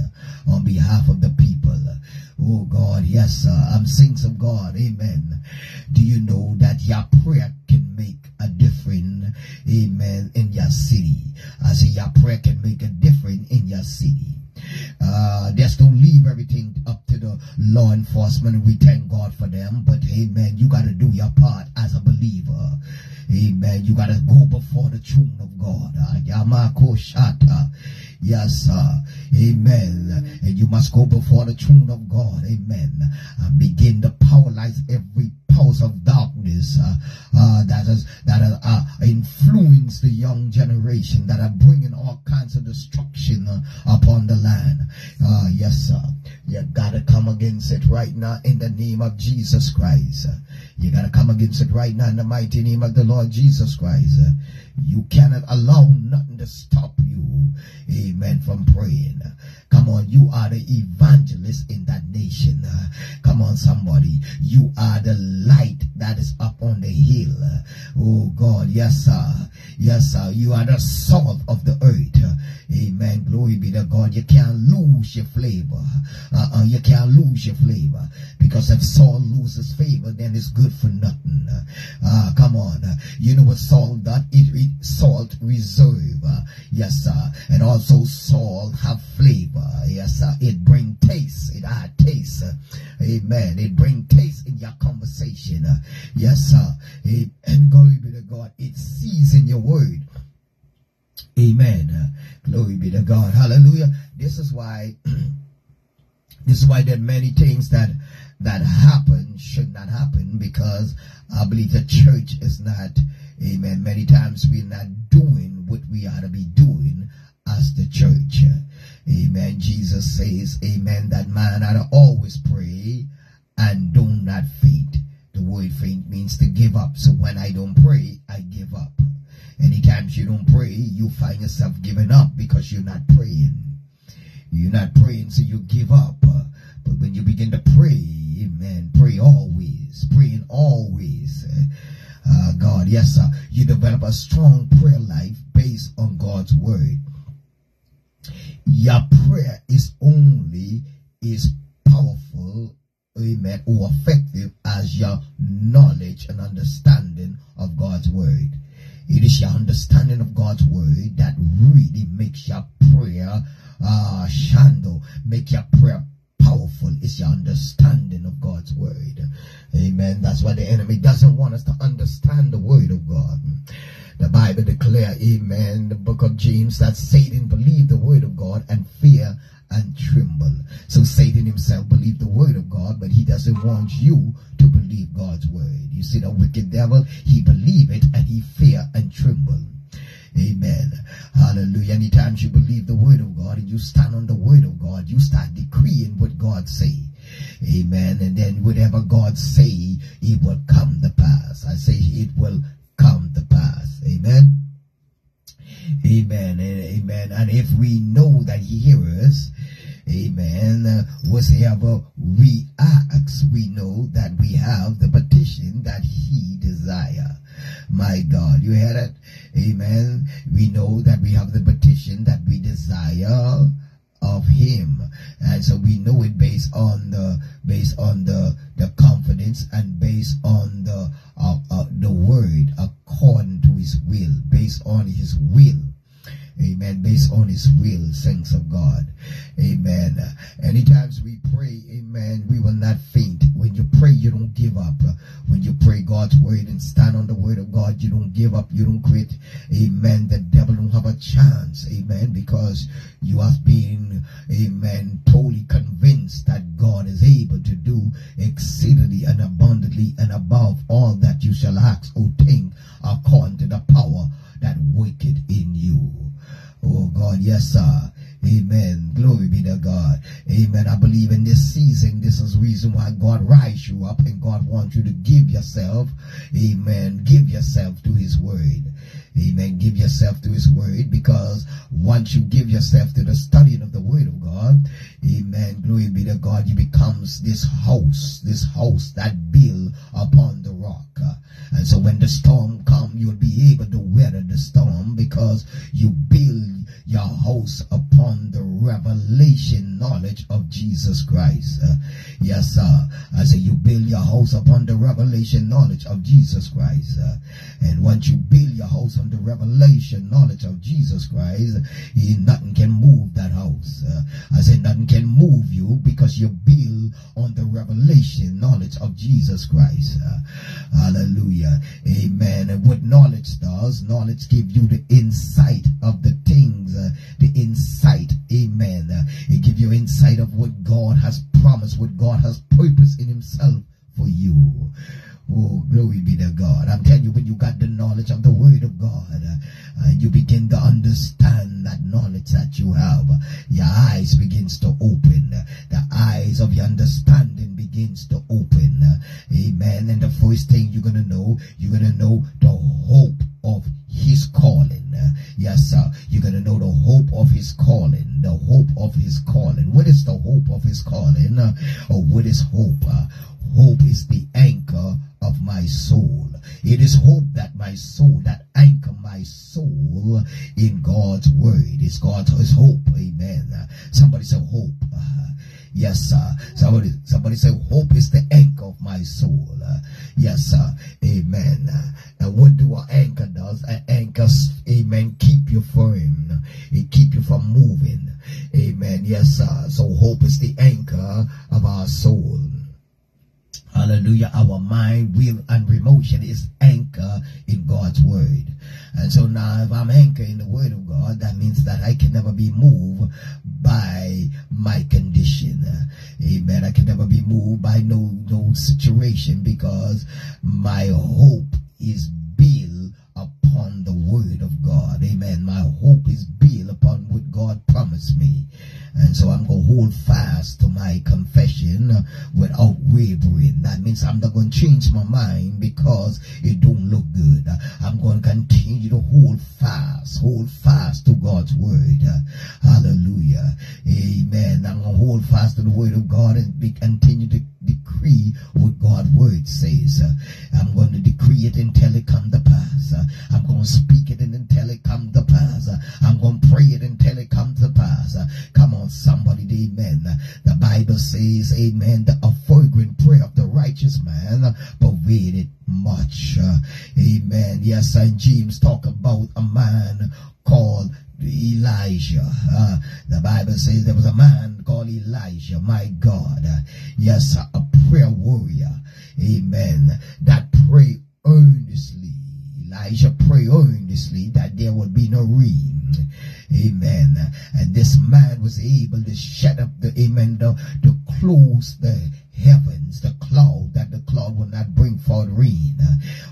on behalf of the people. Oh God, yes, sir. I'm saints of God. Amen. Do you know that your prayer can make a difference, amen, in your city? I say your prayer can make a difference in your city. Uh, just don't leave everything up to the law enforcement. We thank God for them, but amen, you got to do your part as a believer. Amen. You got to go before the throne of God. Uh. Yes, sir. Amen. And you must go before the throne of God. Amen. And begin to paralyze every powers of darkness uh, uh, that are, uh, influence the young generation that are bringing all kinds of destruction uh, upon the land. Uh, yes, sir. You gotta come against it right now in the name of Jesus Christ. You gotta come against it right now in the mighty name of the Lord Jesus Christ. You cannot allow nothing to stop you, amen, from praying. Come on, you are the evangelist in that nation. Come on, somebody. You are the light that is up on the hill. Oh God, yes, sir. Yes, sir. You are the salt of the earth. Amen. Glory be to God. you can't lose your flavor. Uh, uh, you can't lose your flavor. Because if salt loses flavor, then it's good for nothing. Uh, come on. You know what salt does? It, it salt reserve. Yes, sir. And also salt have flavor. Yes, sir. It bring taste. It add taste. Uh, amen. It bring taste in your conversation. Uh, yes, sir. It, and glory be to God. It season your word. Amen. Uh, glory be to God. Hallelujah. This is why this is why there are many things that that happen should not happen because I believe the church is not, amen. Many times we're not doing what we ought to be doing as the church. Amen. Jesus says, amen, that man ought to always pray and do not faint. The word faint means to give up. So when I don't pray, I give up. Anytime you don't pray, you find yourself giving up because you're not praying. You're not praying, so you give up. But when you begin to pray, amen, pray always, praying always. Uh, God, yes, sir. You develop a strong prayer life based on God's word. Your prayer is only is powerful, amen, or effective as your knowledge and understanding of God's word. It is your understanding of God's word that really makes your prayer uh shando, make your prayer powerful. It's your understanding of God's word. Amen. That's why the enemy doesn't want us to understand the word of God. The Bible declare, amen, the book of James, that Satan believed the word of God and fear and tremble. So Satan himself believed the word of God, but he doesn't want you to believe God's word. You see the wicked devil, he believe it and he fear and tremble. Amen. Hallelujah. Anytime you believe the word of God and you stand on the word of God, you start decreeing what God say. Amen. And then whatever God say, it will come to pass. I say it will come to pass. Amen. Amen. Amen. And if we know that he hears us, Amen. Uh, whatsoever we ask, we know that we have the petition that he desire. My God, you hear that? Amen. We know that we have the petition that we desire of him and so we know it based on the based on the the confidence and based on the uh, uh, the word according to his will based on his will amen. Based on his will saints of god. Amen. Anytime we pray amen we will not faint. When you pray you don't give up. When you pray god's word and stand on the word of god you don't give up. You don't quit. Amen. The devil don't have a chance. Amen. Because you have been amen totally convinced that god is able to do exceedingly and abundantly and above all that you shall ask or think according to the power that worketh in you Oh God, yes, sir. Amen. Glory be to God. Amen. I believe in this season, this is reason why God rise you up and God wants you to give yourself. Amen. Give yourself to his word. Amen. Give yourself to his word because once you give yourself to the studying of the word of God, amen. Glory be to God. You becomes this house, this house that build upon the rock. And so when the storm come, you'll be able to weather the storm because you build your house upon the revelation knowledge of Jesus Christ. Uh, yes, sir. I say you build your house upon the revelation knowledge of Jesus Christ. Uh, and once you build your house on the revelation knowledge of Jesus Christ, eh, nothing can move that house. I say nothing can move you because you build on the revelation knowledge of Jesus Christ. Uh, hallelujah. Amen. What knowledge does, knowledge give you the insight of the things, uh, the insight. Amen. Uh, it gives you insight of what God has promised, what God has purposed in himself for you. Oh, glory be to God. I'm telling you, when you got the knowledge of the Word of God, uh, uh, you begin to understand that knowledge that you have. Your eyes begins to open. The eyes of your understanding begins to open. Amen. And the first thing you're going to know, you're going to know the hope of His calling. Yes, sir. You're going to know the hope of His calling. The hope of His calling. What is the hope of His calling? Uh, or what is hope? Uh, hope is the anchor of my soul. It is hope that my soul, that anchor my soul in God's word. It's God's hope. Amen. Somebody say hope. Uh, yes, sir. Somebody, somebody say hope is the anchor of my soul. Uh, yes, sir. Amen. And what do an anchor does? An anchor, amen, keep you firm. It keep you from moving. Amen. Yes, sir. So hope is the anchor of our soul. Hallelujah. Our mind, will, and emotion is anchor in God's word. And so now if I'm anchored in the word of God, that means that I can never be moved by my condition. Amen. I can never be moved by no, no situation because my hope is upon the word of God. Amen. My hope is built upon what God promised me. And so I'm going to hold fast to my confession without wavering. That means I'm not going to change my mind because it don't look good. I'm going to continue to hold fast, hold fast to God's word. Hallelujah. Amen. I'm going to hold fast to the word of God and be, continue to decree what God's word says. Uh, I'm going to decree it until it come to pass. I'm going to speak it until it come to pass. I'm going to pray it until it comes to pass. Come on, somebody, amen. Uh, The Bible says, amen, a fragrant prayer of the righteous man pervaded much. Uh, Amen. Yes, and James talk about a man called Elijah. Uh, the Bible says there was a man called Elijah, my God. Yes, a prayer warrior. Amen. That pray earnestly. Elijah prayed earnestly that there would be no rain. Amen. And this man was able to shut up the amen, to, to close the heavens, the cloud, that the cloud will not bring forth rain.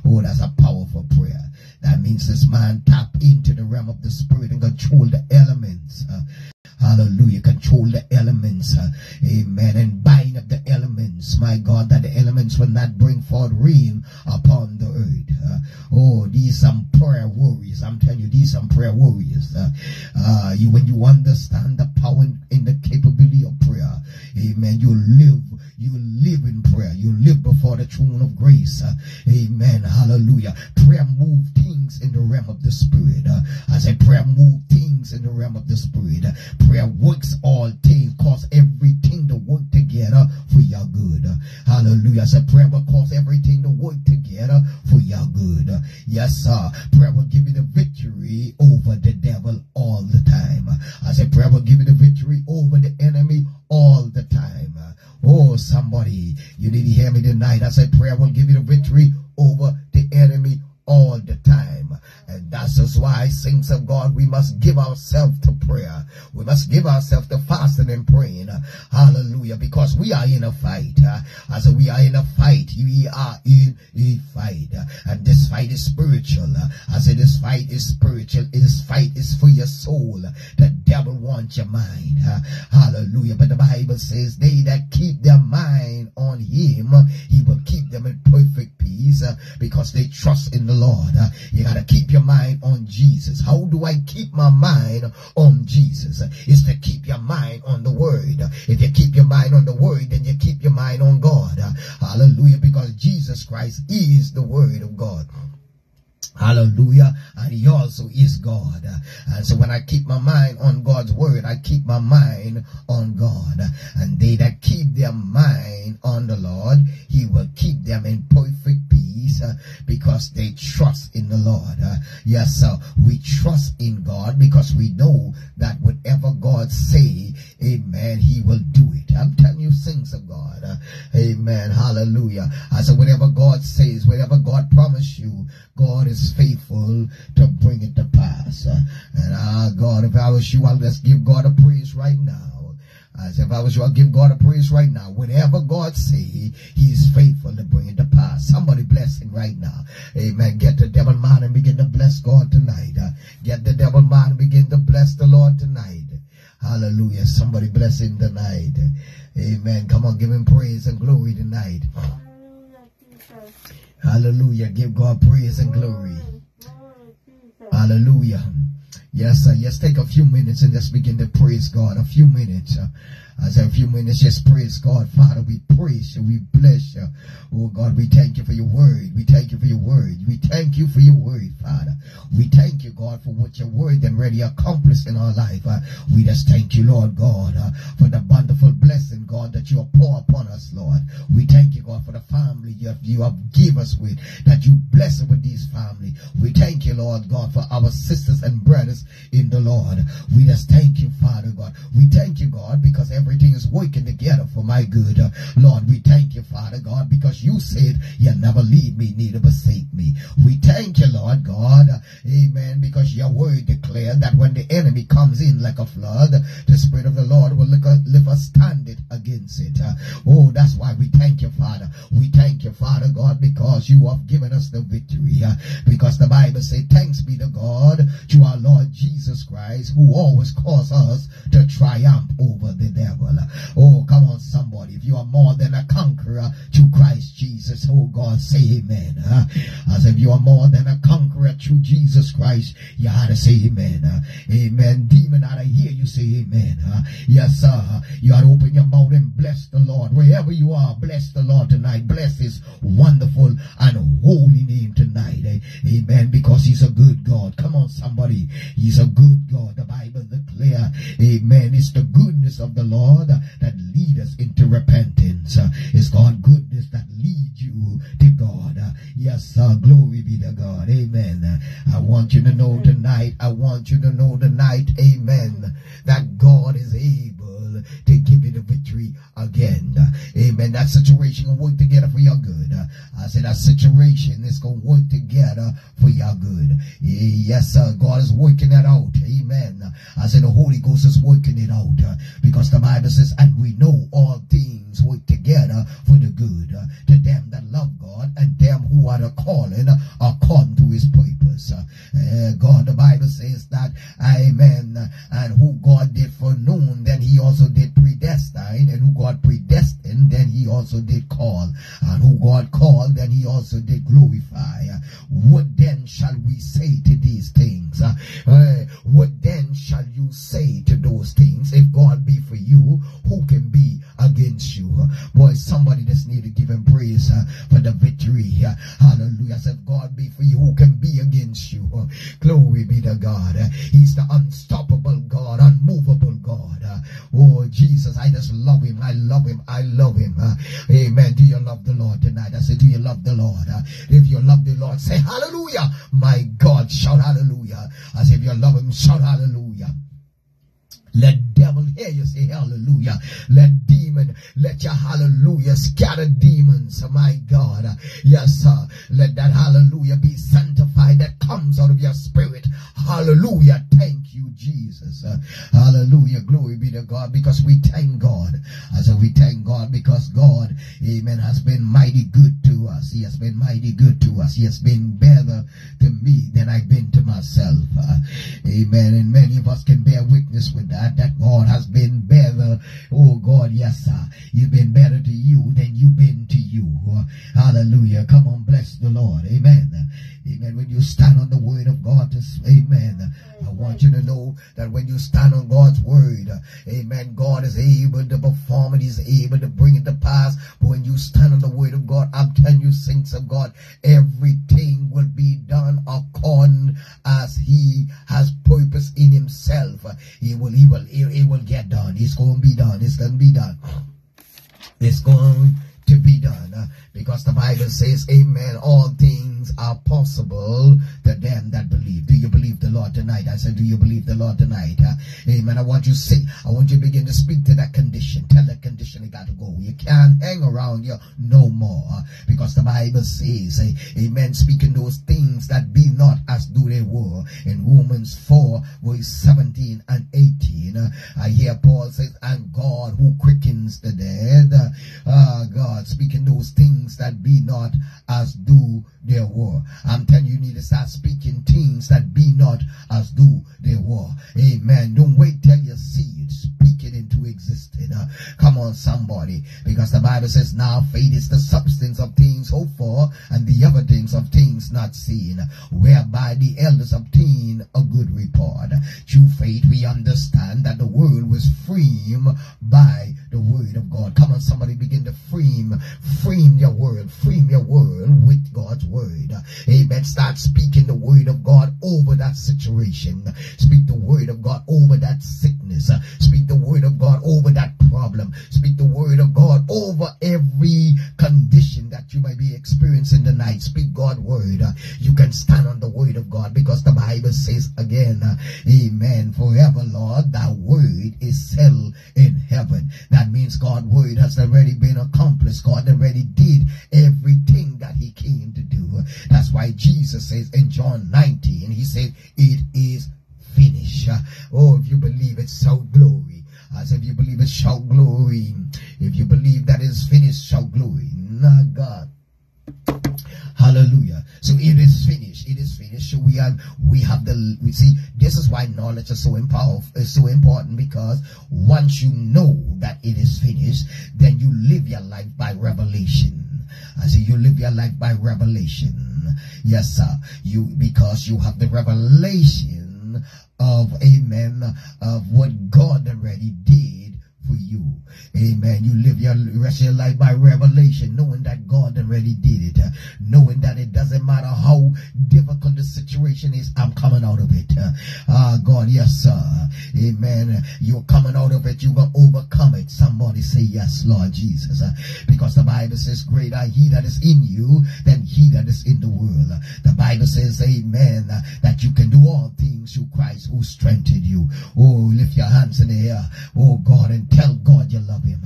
Oh, that's a powerful prayer. That means this man tap into the realm of the spirit and control the elements. Uh, Hallelujah. Control the elements. uh, amen. And bind up the elements. My God, that the elements will not bring forth rain upon the earth. Uh, oh, these some prayer warriors. I'm telling you, these some prayer warriors. Uh, you, when you understand the power and the capability of prayer, amen, you live, you live in prayer. You live before the throne of grace. Amen. Hallelujah. Prayer move things in the realm of the spirit. Uh, I said prayer move things in the realm of the spirit. Uh, prayer works all things, cause everything to work together for your good. Hallelujah. I prayer will cause everything to work together for your good. Yes, sir. Prayer will give you the victory over the devil all the time. I said prayer will give you the victory over the enemy all the time. Oh, somebody, you need to hear me tonight. I said prayer will give you the victory over the enemy all the time. And that's just why, saints of God, we must give ourselves to prayer. We must give ourselves to fasting and praying. Hallelujah. Because we are in a fight. As we are in a fight. We are in a fight. And this fight is spiritual. Said this fight is spiritual. This fight is for your soul. The devil wants your mind. Hallelujah. But the Bible says they that keep their mind on him, he will keep them in perfect peace because they trust in the Lord. You got to keep your mind on Jesus. How do I keep my mind on Jesus? It's to keep your mind on the word. If you keep your mind on the word, then you keep your mind on God. Hallelujah. Because Jesus Christ is the word of God. Hallelujah. And he also is God. And so when I keep my mind on God's word, I keep my mind on God. And they that keep their mind on the Lord, he will keep them in perfect peace uh, because they trust in the Lord. Uh, yes, sir. We trust in God because we know that whatever God say, amen, he will do it. I'm telling you things of God. Uh, amen. Hallelujah. I said whatever God says, whatever God promised you, God is faithful to bring it to pass. Uh, and ah, God, if I was you, I'll just give God a praise right now. I said, if I was you, I'll give God a praise right now. Whatever God say, He is faithful to bring it to pass. Somebody bless Him right now. Amen. Get the devil mind and begin to bless God tonight. Uh, get the devil mind and begin to bless the Lord tonight. Hallelujah. Somebody bless Him tonight. Amen. Come on, give Him praise and glory tonight. Hallelujah, Give God praise and glory. Hallelujah. Yes, uh, yes, take a few minutes and just begin to praise God. A few minutes. Said a few minutes, just praise God. Father, we praise you. We bless you. Oh God, we thank you for your word. We thank you for your word. We thank you for your word, Father. We thank you, God, for what your word and ready accomplished in our life. Uh, we just thank you, Lord God, uh, for the wonderful blessing, God, that you have poured upon us, Lord. We thank you, God, for the family you have, you have give us with, that you bless us with this family. We thank you, Lord God, for our sisters and brothers in the Lord. We just thank you, Father God. We thank you, God, because everything is working together for my good. Uh, Lord, we thank you, Father God, because you said you'll never leave me, neither forsake me. We thank you, Lord God. Uh, Amen. Because your word declared that when the enemy comes in like a flood, the Spirit of the Lord will lift a standard against it. Uh, Oh, that's why we thank you, Father. We thank you, Father God, because you have given us the victory. Uh, Because the Bible says, thanks be to God, to our Lord Jesus Christ, who always cause us to triumph over the devil. Oh, come on, somebody. If you are more than a conqueror to Christ Jesus, oh God, say amen. As if you are more than a conqueror through Jesus Christ, you ought to say amen. Amen. Demon out of here, you say amen. Yes, sir. You ought to open your mouth and bless the Lord. Wherever you are, bless the Lord tonight. Bless his wonderful and holy name tonight. Eh, Amen. Because he's a good God. Come on, somebody. He's a good God. The Bible declare, Amen. It's the goodness of the Lord that lead us into repentance. Uh, It's God goodness that leads you to God. Uh, Yes, sir. Glory be to God. Amen. Uh, I want you to know tonight. I want you to know tonight. Amen. That God is able to give you the victory again. Amen. That situation will work together for your good. I said that situation is going to work together for your good. Yes, sir. God is working that out. Amen. I said the Holy Ghost is working it out uh, because the Bible says, and we know all things work together for the good uh, to them that love God and them who are the calling according to his purpose. Uh, God, the Bible says that, amen, and who elders obtain a good report. Through faith we understand that the world was framed by the word of God. Come on, somebody begin to frame, frame your world, frame your world with God's word. Amen. Start speaking the word of God over that situation. Speak the word of God over that sickness. Speak the word of God over that problem. Speak the word of God over every condition that you might be experiencing tonight. Speak God's word. You can stand on the word of God because the Bible says again, uh, Amen. Forever, Lord, thy word is settled in heaven. That means God's word has already been accomplished. God already did everything that he came to do. That's why Jesus says in John 19, he said, It is finished. Oh, if you believe it, shout glory. As if you believe it, shout glory. If you believe that is finished, shout glory. Nah, God. Hallelujah. So it is finished. It is finished. So we are we have the we see this is why knowledge is so powerful is so important because once you know that it is finished, then you live your life by revelation. I say you live your life by revelation. Yes, sir. You because you have the revelation of amen of what God already did for you. Amen. You live your rest of your life by revelation, knowing that God already did it, uh, knowing that it doesn't matter how difficult the situation is, I'm coming out of it. Uh, ah, God, yes, sir. Amen. You're coming out of it, going to overcome it. Somebody say, Yes, Lord Jesus. Uh, because the Bible says, Greater he that is in you than he that is in the world. Uh, the Bible says, Amen, uh, that you can do all things through Christ who strengthened you. Oh, lift your hands in the air. Oh, God, and tell God you love him.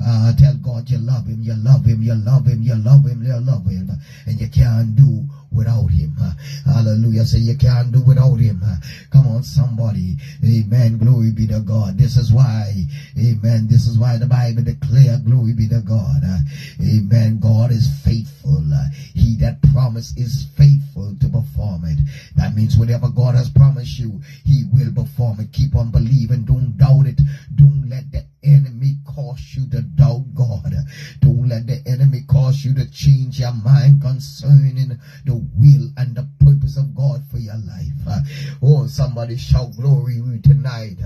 Uh, tell God you love him, you love him, you love him, you love him, you love him. And you can't do without him. Hallelujah. Say you can't do without him. Come on, somebody. Amen. Glory be to God. This is why, amen. This is why the Bible declare glory be to God. Amen. God is faithful. He that promised is faithful to perform it. That means whatever God has promised you, he will perform it. Keep on believing. Don't doubt it. Don't let the enemy cause you to doubt God. Don't let the enemy cause you to change your mind concerning the will and the purpose of God for your life. Oh, somebody shout glory tonight.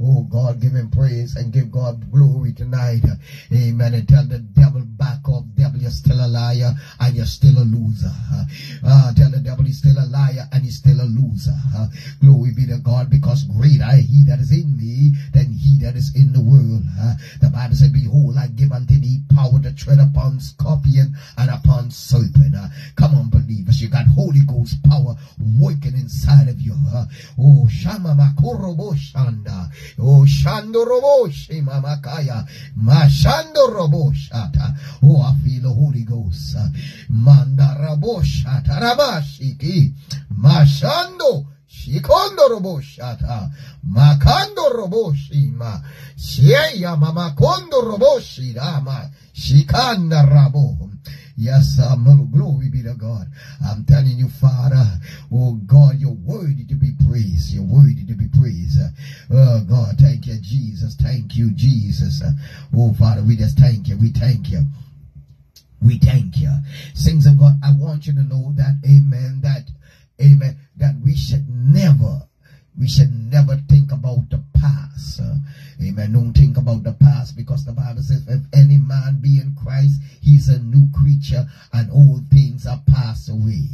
Oh, God, give him praise and give God glory tonight. Amen. And tell the devil back off. Devil, you're still a liar and you're still a loser. Uh, tell the devil he's still a liar and he's still a loser. Glory be to God because greater he that is in me than he that is in the world. Uh, the Bible said, Behold, I give unto thee power to tread upon scorpion and upon serpent. Uh, come on, believers. You got Holy Ghost power working inside of you. Uh, oh, Shama Makorobo Shanda. Oh, Shando Robo Shima Makaya. Mashando Robo Shata. Oh, I feel the Holy Ghost. Uh, Manda Rabo Shata Rabashiki. Mashando. Shikondo robo shata, makando robo shima, shieya mama kondo robo shirama, shikanda rabo. Yes, um, glory be to God. I'm telling you, Father, oh God, you're worthy to be praised. You're worthy to be praised. Oh God, thank you, Jesus. Thank you, Jesus. Oh Father, we just thank you. We thank you. We thank you. Saints of God, I want you to know that, amen, that, amen, that we should never, we should never think about the past. Amen. Don't think about the past because the Bible says, if any man be in Christ, he's a new creature and old things are passed away.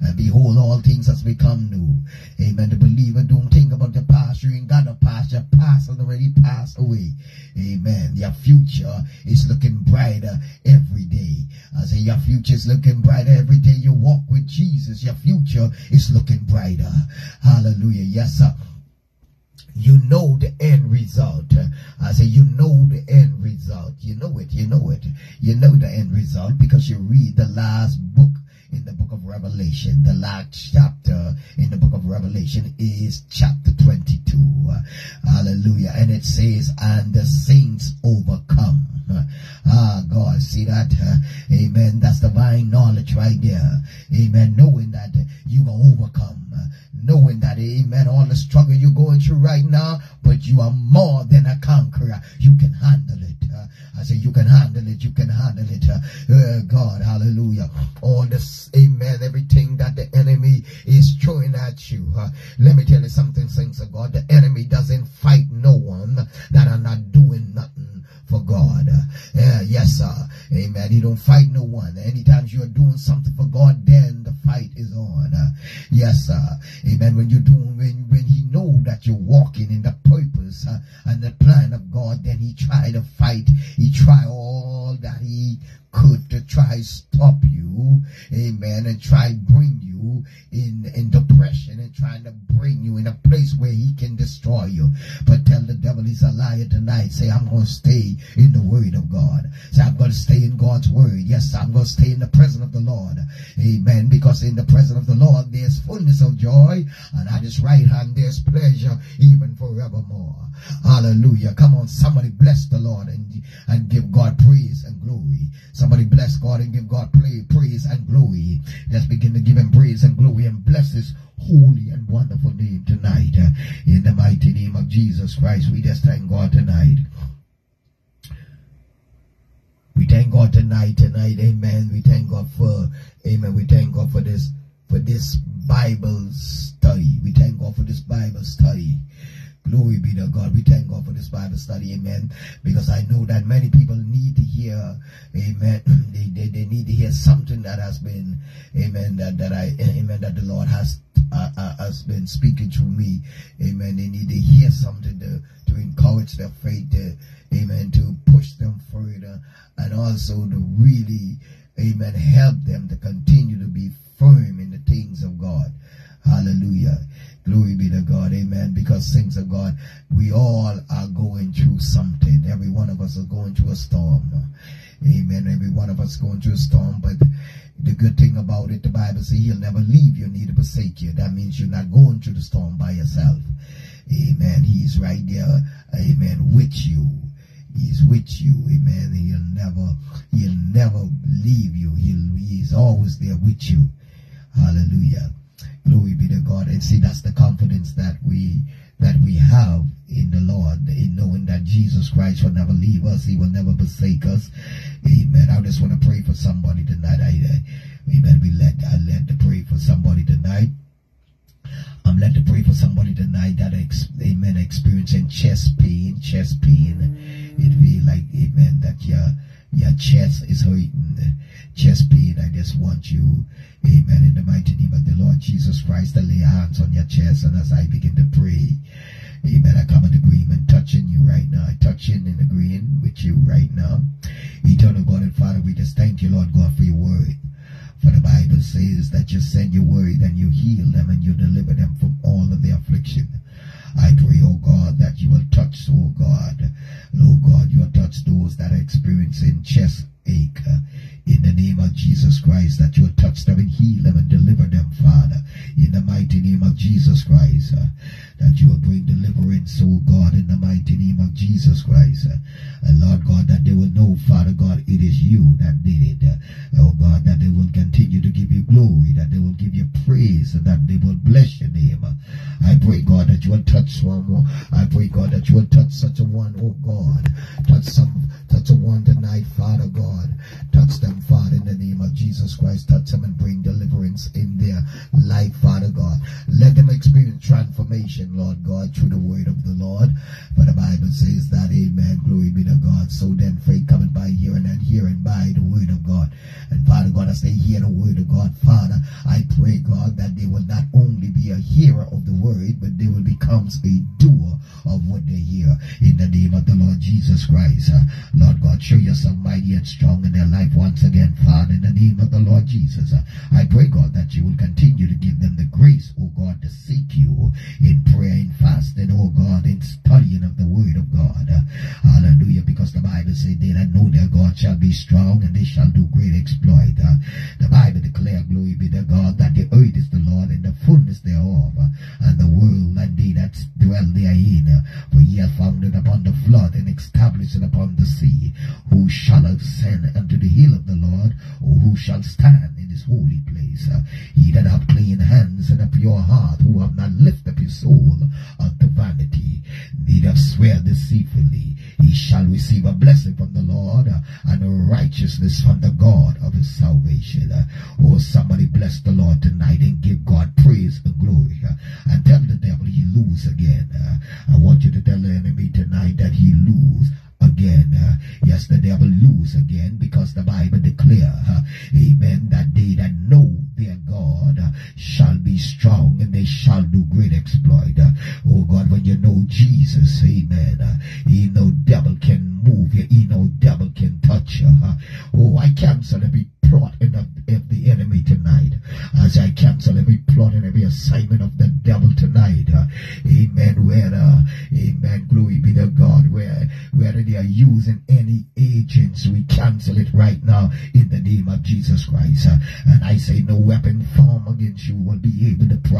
And behold, all things has become new. Amen. The believer don't think about the past. You ain't got a past. Your past has already passed away. Amen. Your future is looking brighter every day. I say your future is looking brighter every day you walk with Jesus. Your future is looking brighter. Hallelujah. Yes, sir you know the end result. I say you know the end result. You know it. You know it. You know the end result because you read the last book in the book of Revelation. The last chapter in the book of Revelation is chapter 22. Hallelujah. And it says, and the saints overcome. Ah, God, see that? Amen. That's divine knowledge right there. Amen. Knowing that you will overcome. Knowing that, amen, all the struggle you're going through right now, but you are more than a conqueror. You can handle it. I say you can handle it. You can handle it. Uh, God, hallelujah. All amen, everything that the enemy is throwing at you. Uh, let me tell you something, saints of God. The enemy doesn't fight no one that are not doing nothing for God. Uh, yes, sir. Amen. He don't fight no one. Anytime you're doing something for God, then the fight is on. Uh, yes, sir. Amen. When you're doing, when, when he know that you're walking in the purpose and the plan of God, then he try to fight. He try all that he could to try stop you. Amen. And try bring you in, in and trying to bring you in a place where he can destroy you. But tell the devil he's a liar tonight. Say, I'm going to stay in the word of God. Say, I'm going to stay in God's word. Yes, I'm going to stay in the presence of the Lord. Amen. Because in the presence of the Lord, there's fullness of joy. And at his right hand, there's pleasure even forevermore. Hallelujah. Come on, somebody bless the Lord and, and give God praise and glory. Somebody bless God and give God praise and glory. Let's begin to give him praise and glory and bless his holy and wonderful name tonight. Uh, in the mighty name of Jesus Christ, we just thank God tonight. We thank God tonight, tonight, amen. We thank God for, amen. We thank God for this, for this Bible study. We thank God for this Bible study. Glory be to God. We thank God for this Bible study, amen. Because I know that many people need to hear, amen. They, they, they need to hear something that has been, amen, that, that I, amen, that the Lord has, uh, uh, has been speaking to me, amen. They need to hear something to, to encourage their faith, to, amen, to push them further, and also to really, amen, help them to continue to be firm in the things of God. Hallelujah. Glory be to God. Amen. Because saints of God, we all are going through something. Every one of us are going through a storm. Amen. Every one of us going through a storm. But the good thing about it, the Bible says he'll never leave you, neither forsake you. That means you're not going through the storm by yourself. Amen. He's right there. Amen. With you. He's with you. Amen. He'll never, he'll never leave you. He'll, he's always there with you. Hallelujah. Glory be to God. And see, that's the confidence that we that we have in the Lord, in knowing that Jesus Christ will never leave us, He will never forsake us. Amen. I just want to pray for somebody tonight. I, I amen. We let I led to pray for somebody tonight. I'm led to pray for somebody tonight that ex, amen experiencing chest pain, chest pain. It feel like amen that your your chest is hurting, chest pain. I just want you, amen, in the mighty name of the Lord Jesus Christ, I lay hands on your chest. And as I begin to pray, amen, I come in agreement, touching you right now, touching and agreeing with you right now. Eternal God and Father, we just thank you, Lord God, for your word. For the Bible says that you send your word and you heal them and you deliver them from all of their affliction. I pray, oh God,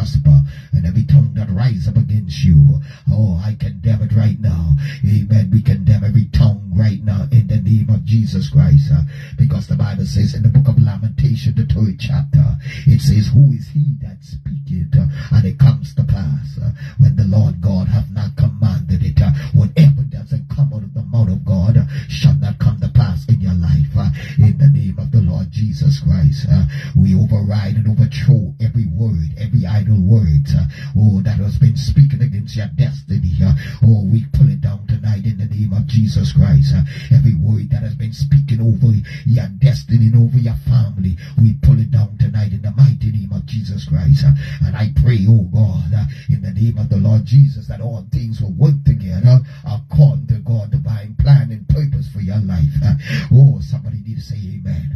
prosper, and every tongue that rise up against you, oh, I condemn it right now. Amen. We condemn every tongue right now in the name of Jesus Christ, uh, because the Bible says in the book of Lamentation, the third chapter, it says, Who is he that speaketh? Uh, and it comes to pass uh, when the Lord God hath not commanded it. Uh, whatever doesn't come out of the mouth of God uh, shall not Jesus Christ, uh, we override and overthrow every word, every idle word, uh, oh, that has been speaking against your destiny. Uh, oh, we pull it down tonight in the name of Jesus Christ. Uh, every word that has been speaking over your destiny and over your family, we pull it down tonight in the mighty name of Jesus Christ. Uh, and I pray, oh God, uh, in the name of the Lord Jesus, that all things will work together according to God's divine plan and purpose for your life. Uh, oh, somebody need to say amen.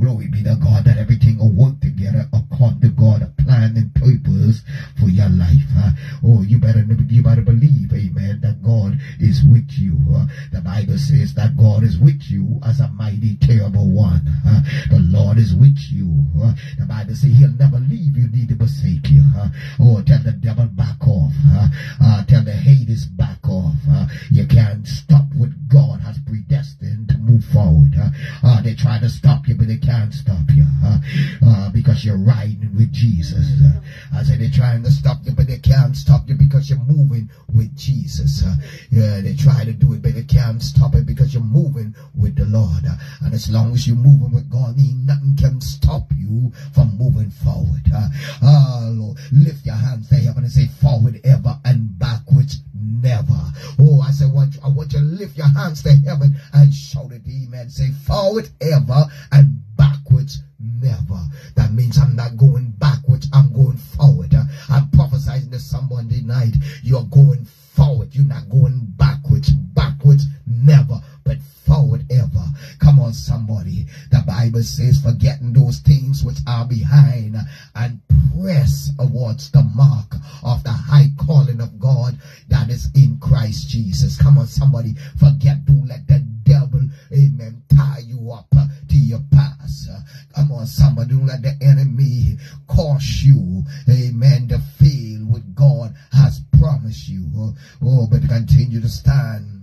Glory be to God that everything will work together according to God's plan and purpose for your life. Uh, oh, you better you better believe, amen, that God is with you. Uh, the Bible says that God is with you as a mighty, terrible one. Uh, the Lord is with you. Uh, the Bible says He'll never leave you, neither forsake you. Uh, oh, tell the devil back off. Uh, tell the haters back off. You can't stop what God has predestined to move forward. They try to stop you, but they can't stop you uh, because you're riding with Jesus. Uh, I said they're trying to stop you, but they can't stop you because you're moving with Jesus. Yeah, they try to do it, but they can't stop it because you're moving with the Lord. And as long as you're moving with God, nothing can stop you from moving forward. Uh, Lord, lift your hands to heaven and say forward ever and backwards never. Oh, I say, want you, I want you to lift your hands to heaven and shout it, amen. Say forward ever and backwards never. That means I'm not going backwards, I'm going forward. I'm prophesying to someone tonight. You're going forward, you're not going backwards. Backwards never, forward ever. Come on, somebody. The Bible says, forgetting those things which are behind and press towards the mark of the high calling of God that is in Christ Jesus. Come on, somebody. Forget, don't let the devil, amen, tie you up to your past. Come on, somebody. Don't let the enemy cause you, amen, to fail what God has promised you. Oh but continue to stand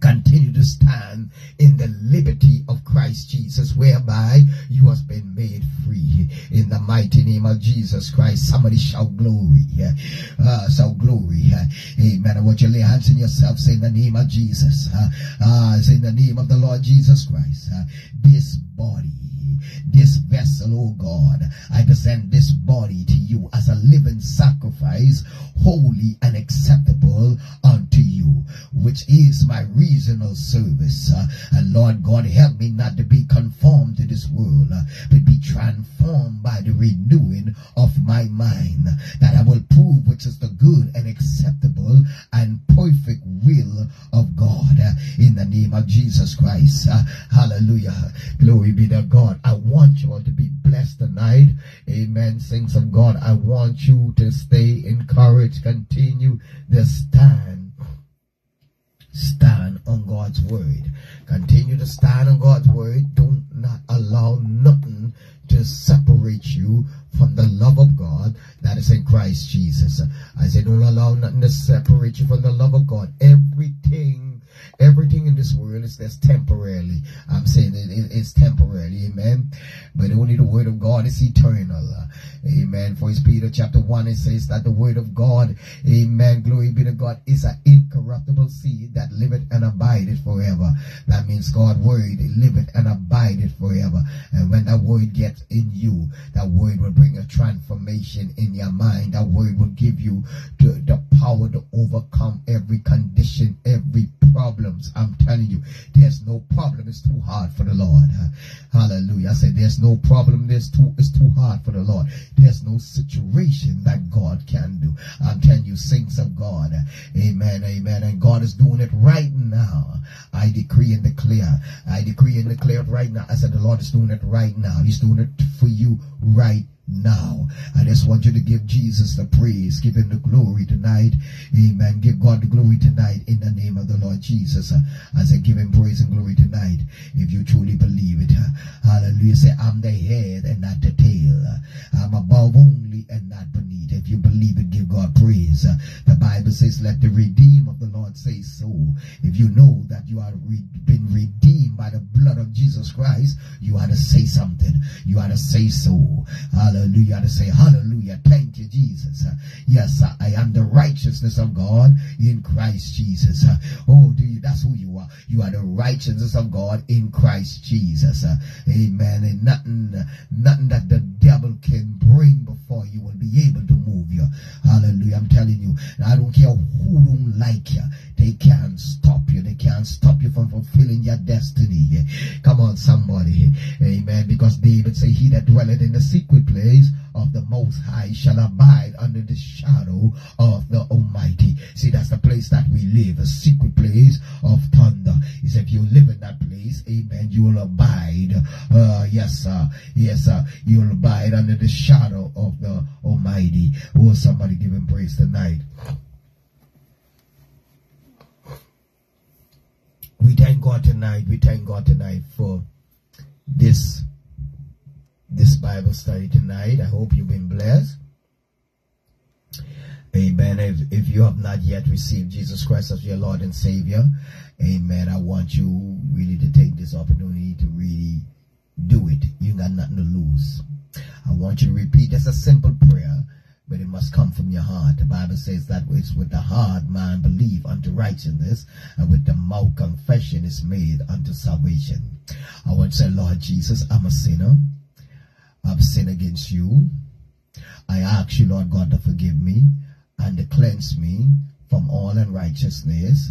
continue to stand in the liberty of Christ Jesus, whereby you have been made free. In the mighty name of Jesus Christ, somebody shout glory. Uh, shout glory. Amen. I want you to lay hands on yourself, say in the name of Jesus. Uh, uh, say in the name of the Lord Jesus Christ. Uh, this body this vessel, O God. I present this body to you as a living sacrifice, holy and acceptable unto you, which is my reasonable service. And Lord God, help me not to be conformed to this world, but be transformed by the renewing of my mind, that I will prove which is the good and acceptable and perfect will of God. In the name of Jesus Christ. Hallelujah. Glory be to God. I want you all to be blessed tonight. Amen. Saints of God, I want you to stay encouraged. Continue to stand. Stand on God's word. Continue to stand on God's word. Do not allow nothing to separate you from the love of God that is in Christ Jesus. I say, don't allow nothing to separate you from the love of God. Everything Everything in this world is just temporarily. I'm saying it, it- it's temporary, amen. But only the word of God is eternal. Amen. First Peter chapter 1, it says that the word of God, amen, glory be to God, is an incorruptible seed that liveth and abideth forever. That means God's word liveth and abideth forever. And when that word gets in you, that word will bring a transformation in your mind. That word will give you the, the power to overcome every condition, every problems. I'm telling you, there's no problem. It's too hard for the Lord. Hallelujah. I said there's no problem. There's too it's too hard for the Lord. There's no situation that God can do. I'm telling you, saints of God. Amen. Amen. And God is doing it right now. I decree and declare. I decree and declare it right now. I said the Lord is doing it right now. He's doing it for you right now. I just want you to give Jesus the praise, give him the glory tonight. Amen. Give God the glory tonight in the name of the Lord Jesus. Uh, I give him praise and glory tonight if you truly believe it. Hallelujah. Say I'm the head and not the tail. I'm above only and not beneath. If you believe it, give God praise. The Bible says, let the redeemed of the Lord say so. If you know that you are re- been redeemed by the blood of Jesus Christ, you ought to say something. You ought to say so. Hallelujah. Ought to say, Hallelujah. Thank you, Jesus. Yes, I am the righteousness of God in Christ Jesus. Oh, do you? That's who you are. You are the righteousness of God in Christ Jesus. Amen. And nothing, nothing that the devil can bring before you will be able to move you. Hallelujah. I'm telling you. I don't care who don't like you. They can't stop you. They can't stop you from fulfilling your destiny. Come on, somebody. Amen. Because David said, He that dwelleth in the secret place of the Most High shall abide under the shadow of the Almighty. See, that's the place that we live, a secret place of thunder. He said, if you live in that place, amen, you will abide. Uh, yes, sir. Yes, sir. You'll abide under the shadow of the Almighty. Oh, somebody give him praise tonight. We thank God tonight. We thank God tonight for this this Bible study tonight. I hope you've been blessed. Amen. If, if you have not yet received Jesus Christ as your Lord and Savior, amen. I want you really to take this opportunity to really do it. You got nothing to lose. I want you to repeat. That's a simple prayer, but it must come from your heart. The Bible says that it's with the heart man believe unto righteousness, and with the mouth confession is made unto salvation. I want to say, Lord Jesus, I'm a sinner. I've sinned against you. I ask you, Lord God, to forgive me and to cleanse me from all unrighteousness.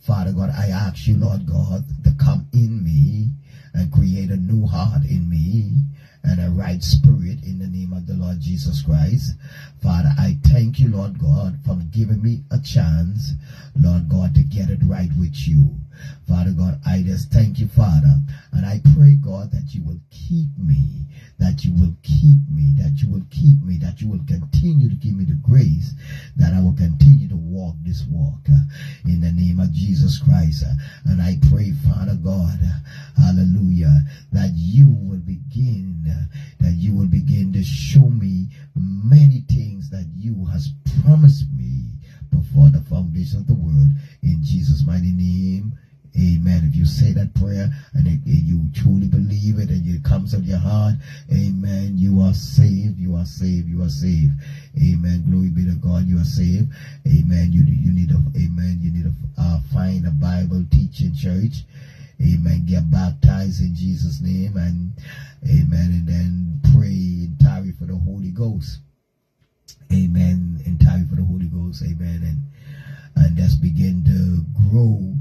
Father God, I ask you, Lord God, to come in me and create a new heart in me and a right spirit in the name of the Lord Jesus Christ. Father, I thank you, Lord God, for giving me a chance, Lord God, to get it right with you. Father God, I just thank you, Father, and I pray, God, that you will keep me, that you will keep me, that you will keep me, that you will continue to give me the grace, that I will continue to walk this walk in the name of Jesus Christ. And I pray, Father God, hallelujah, that you will begin, that you will begin to show me many things that you has promised me before the foundation of the world. In Jesus' mighty name, Amen. If you say that prayer and you truly believe it and it comes out of your heart, Amen. You are saved. You are saved. You are saved. Amen. Glory be to God. You are saved. Amen. You you need a Amen. You need to uh, find a Bible teaching church. Amen. Get baptized in Jesus' name and Amen. And then pray tarry for the Holy Ghost. Amen. And for the Holy Ghost. Amen. And and let's begin to grow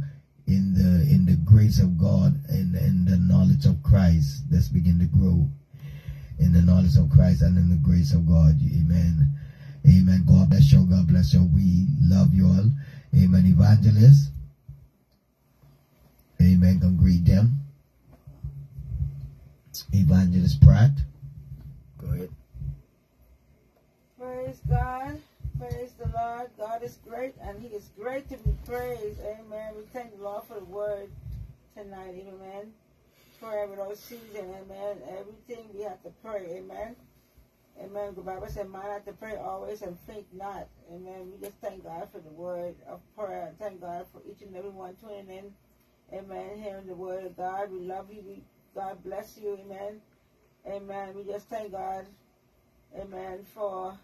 grace of God and in the knowledge of Christ. Let's begin to grow in the knowledge of Christ and in the grace of God. Amen. Amen. God bless you. God bless you. We love you all. Amen. Evangelist. Amen. Can greet them. Evangelist Pratt. Go ahead. Praise God. Praise the Lord. God is great and He is great to be praised. Amen. We thank the Lord for the word tonight. Amen. Pray without season. Amen. Everything we have to pray. Amen. Amen. The Bible said, mind not to pray always and think not. Amen. We just thank God for the word of prayer. Thank God for each and every one tuning in. Amen. Hearing the word of God. We love you. We, God bless you. Amen. Amen. We just thank God. Amen. For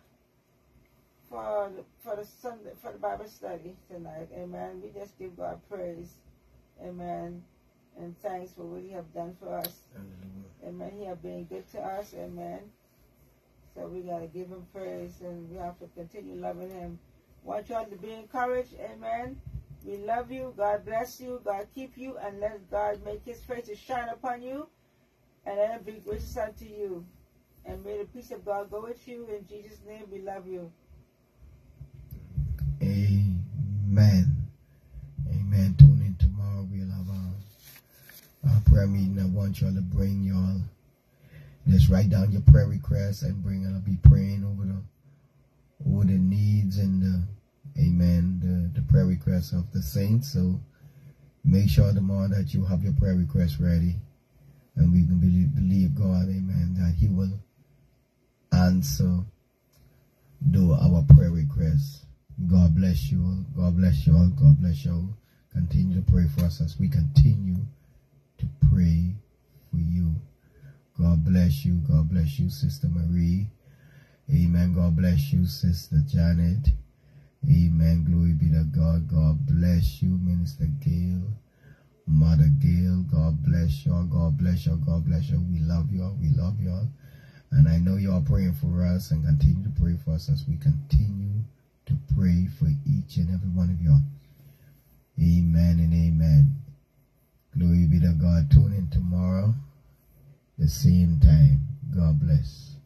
for the, for the Sunday for the Bible study tonight. Amen. We just give God praise. Amen. And thanks for what He have done for us. Amen. He have been good to us. Amen. So we gotta give Him praise, and we have to continue loving Him. Want y'all to be encouraged. Amen. We love you. God bless you. God keep you, and let God make His face to shine upon you, and let Him be gracious unto you. And may the peace of God go with you. In Jesus' name, we love you. Amen. Our prayer meeting. I want y'all to bring y'all. Just write down your prayer requests and bring. I'll be praying over the over the needs and the Amen. The, the prayer requests of the saints. So make sure tomorrow that you have your prayer requests ready, and we can believe, believe God. Amen. That He will answer do our prayer requests. God bless you all. God bless you all. God bless you all. Continue to pray for us as we continue to pray for you. God bless you. God bless you, Sister Marie. Amen. God bless you, Sister Janet. Amen. Glory be to God. God bless you, Minister Gayle. Mother Gayle. God bless you all. God bless you all. God bless you all. We love you all. We love you all. And I know are praying for us and continue to pray for us as we continue to pray for each and every one of you. Amen and amen. Glory be to God. Tune in tomorrow, the same time. God bless.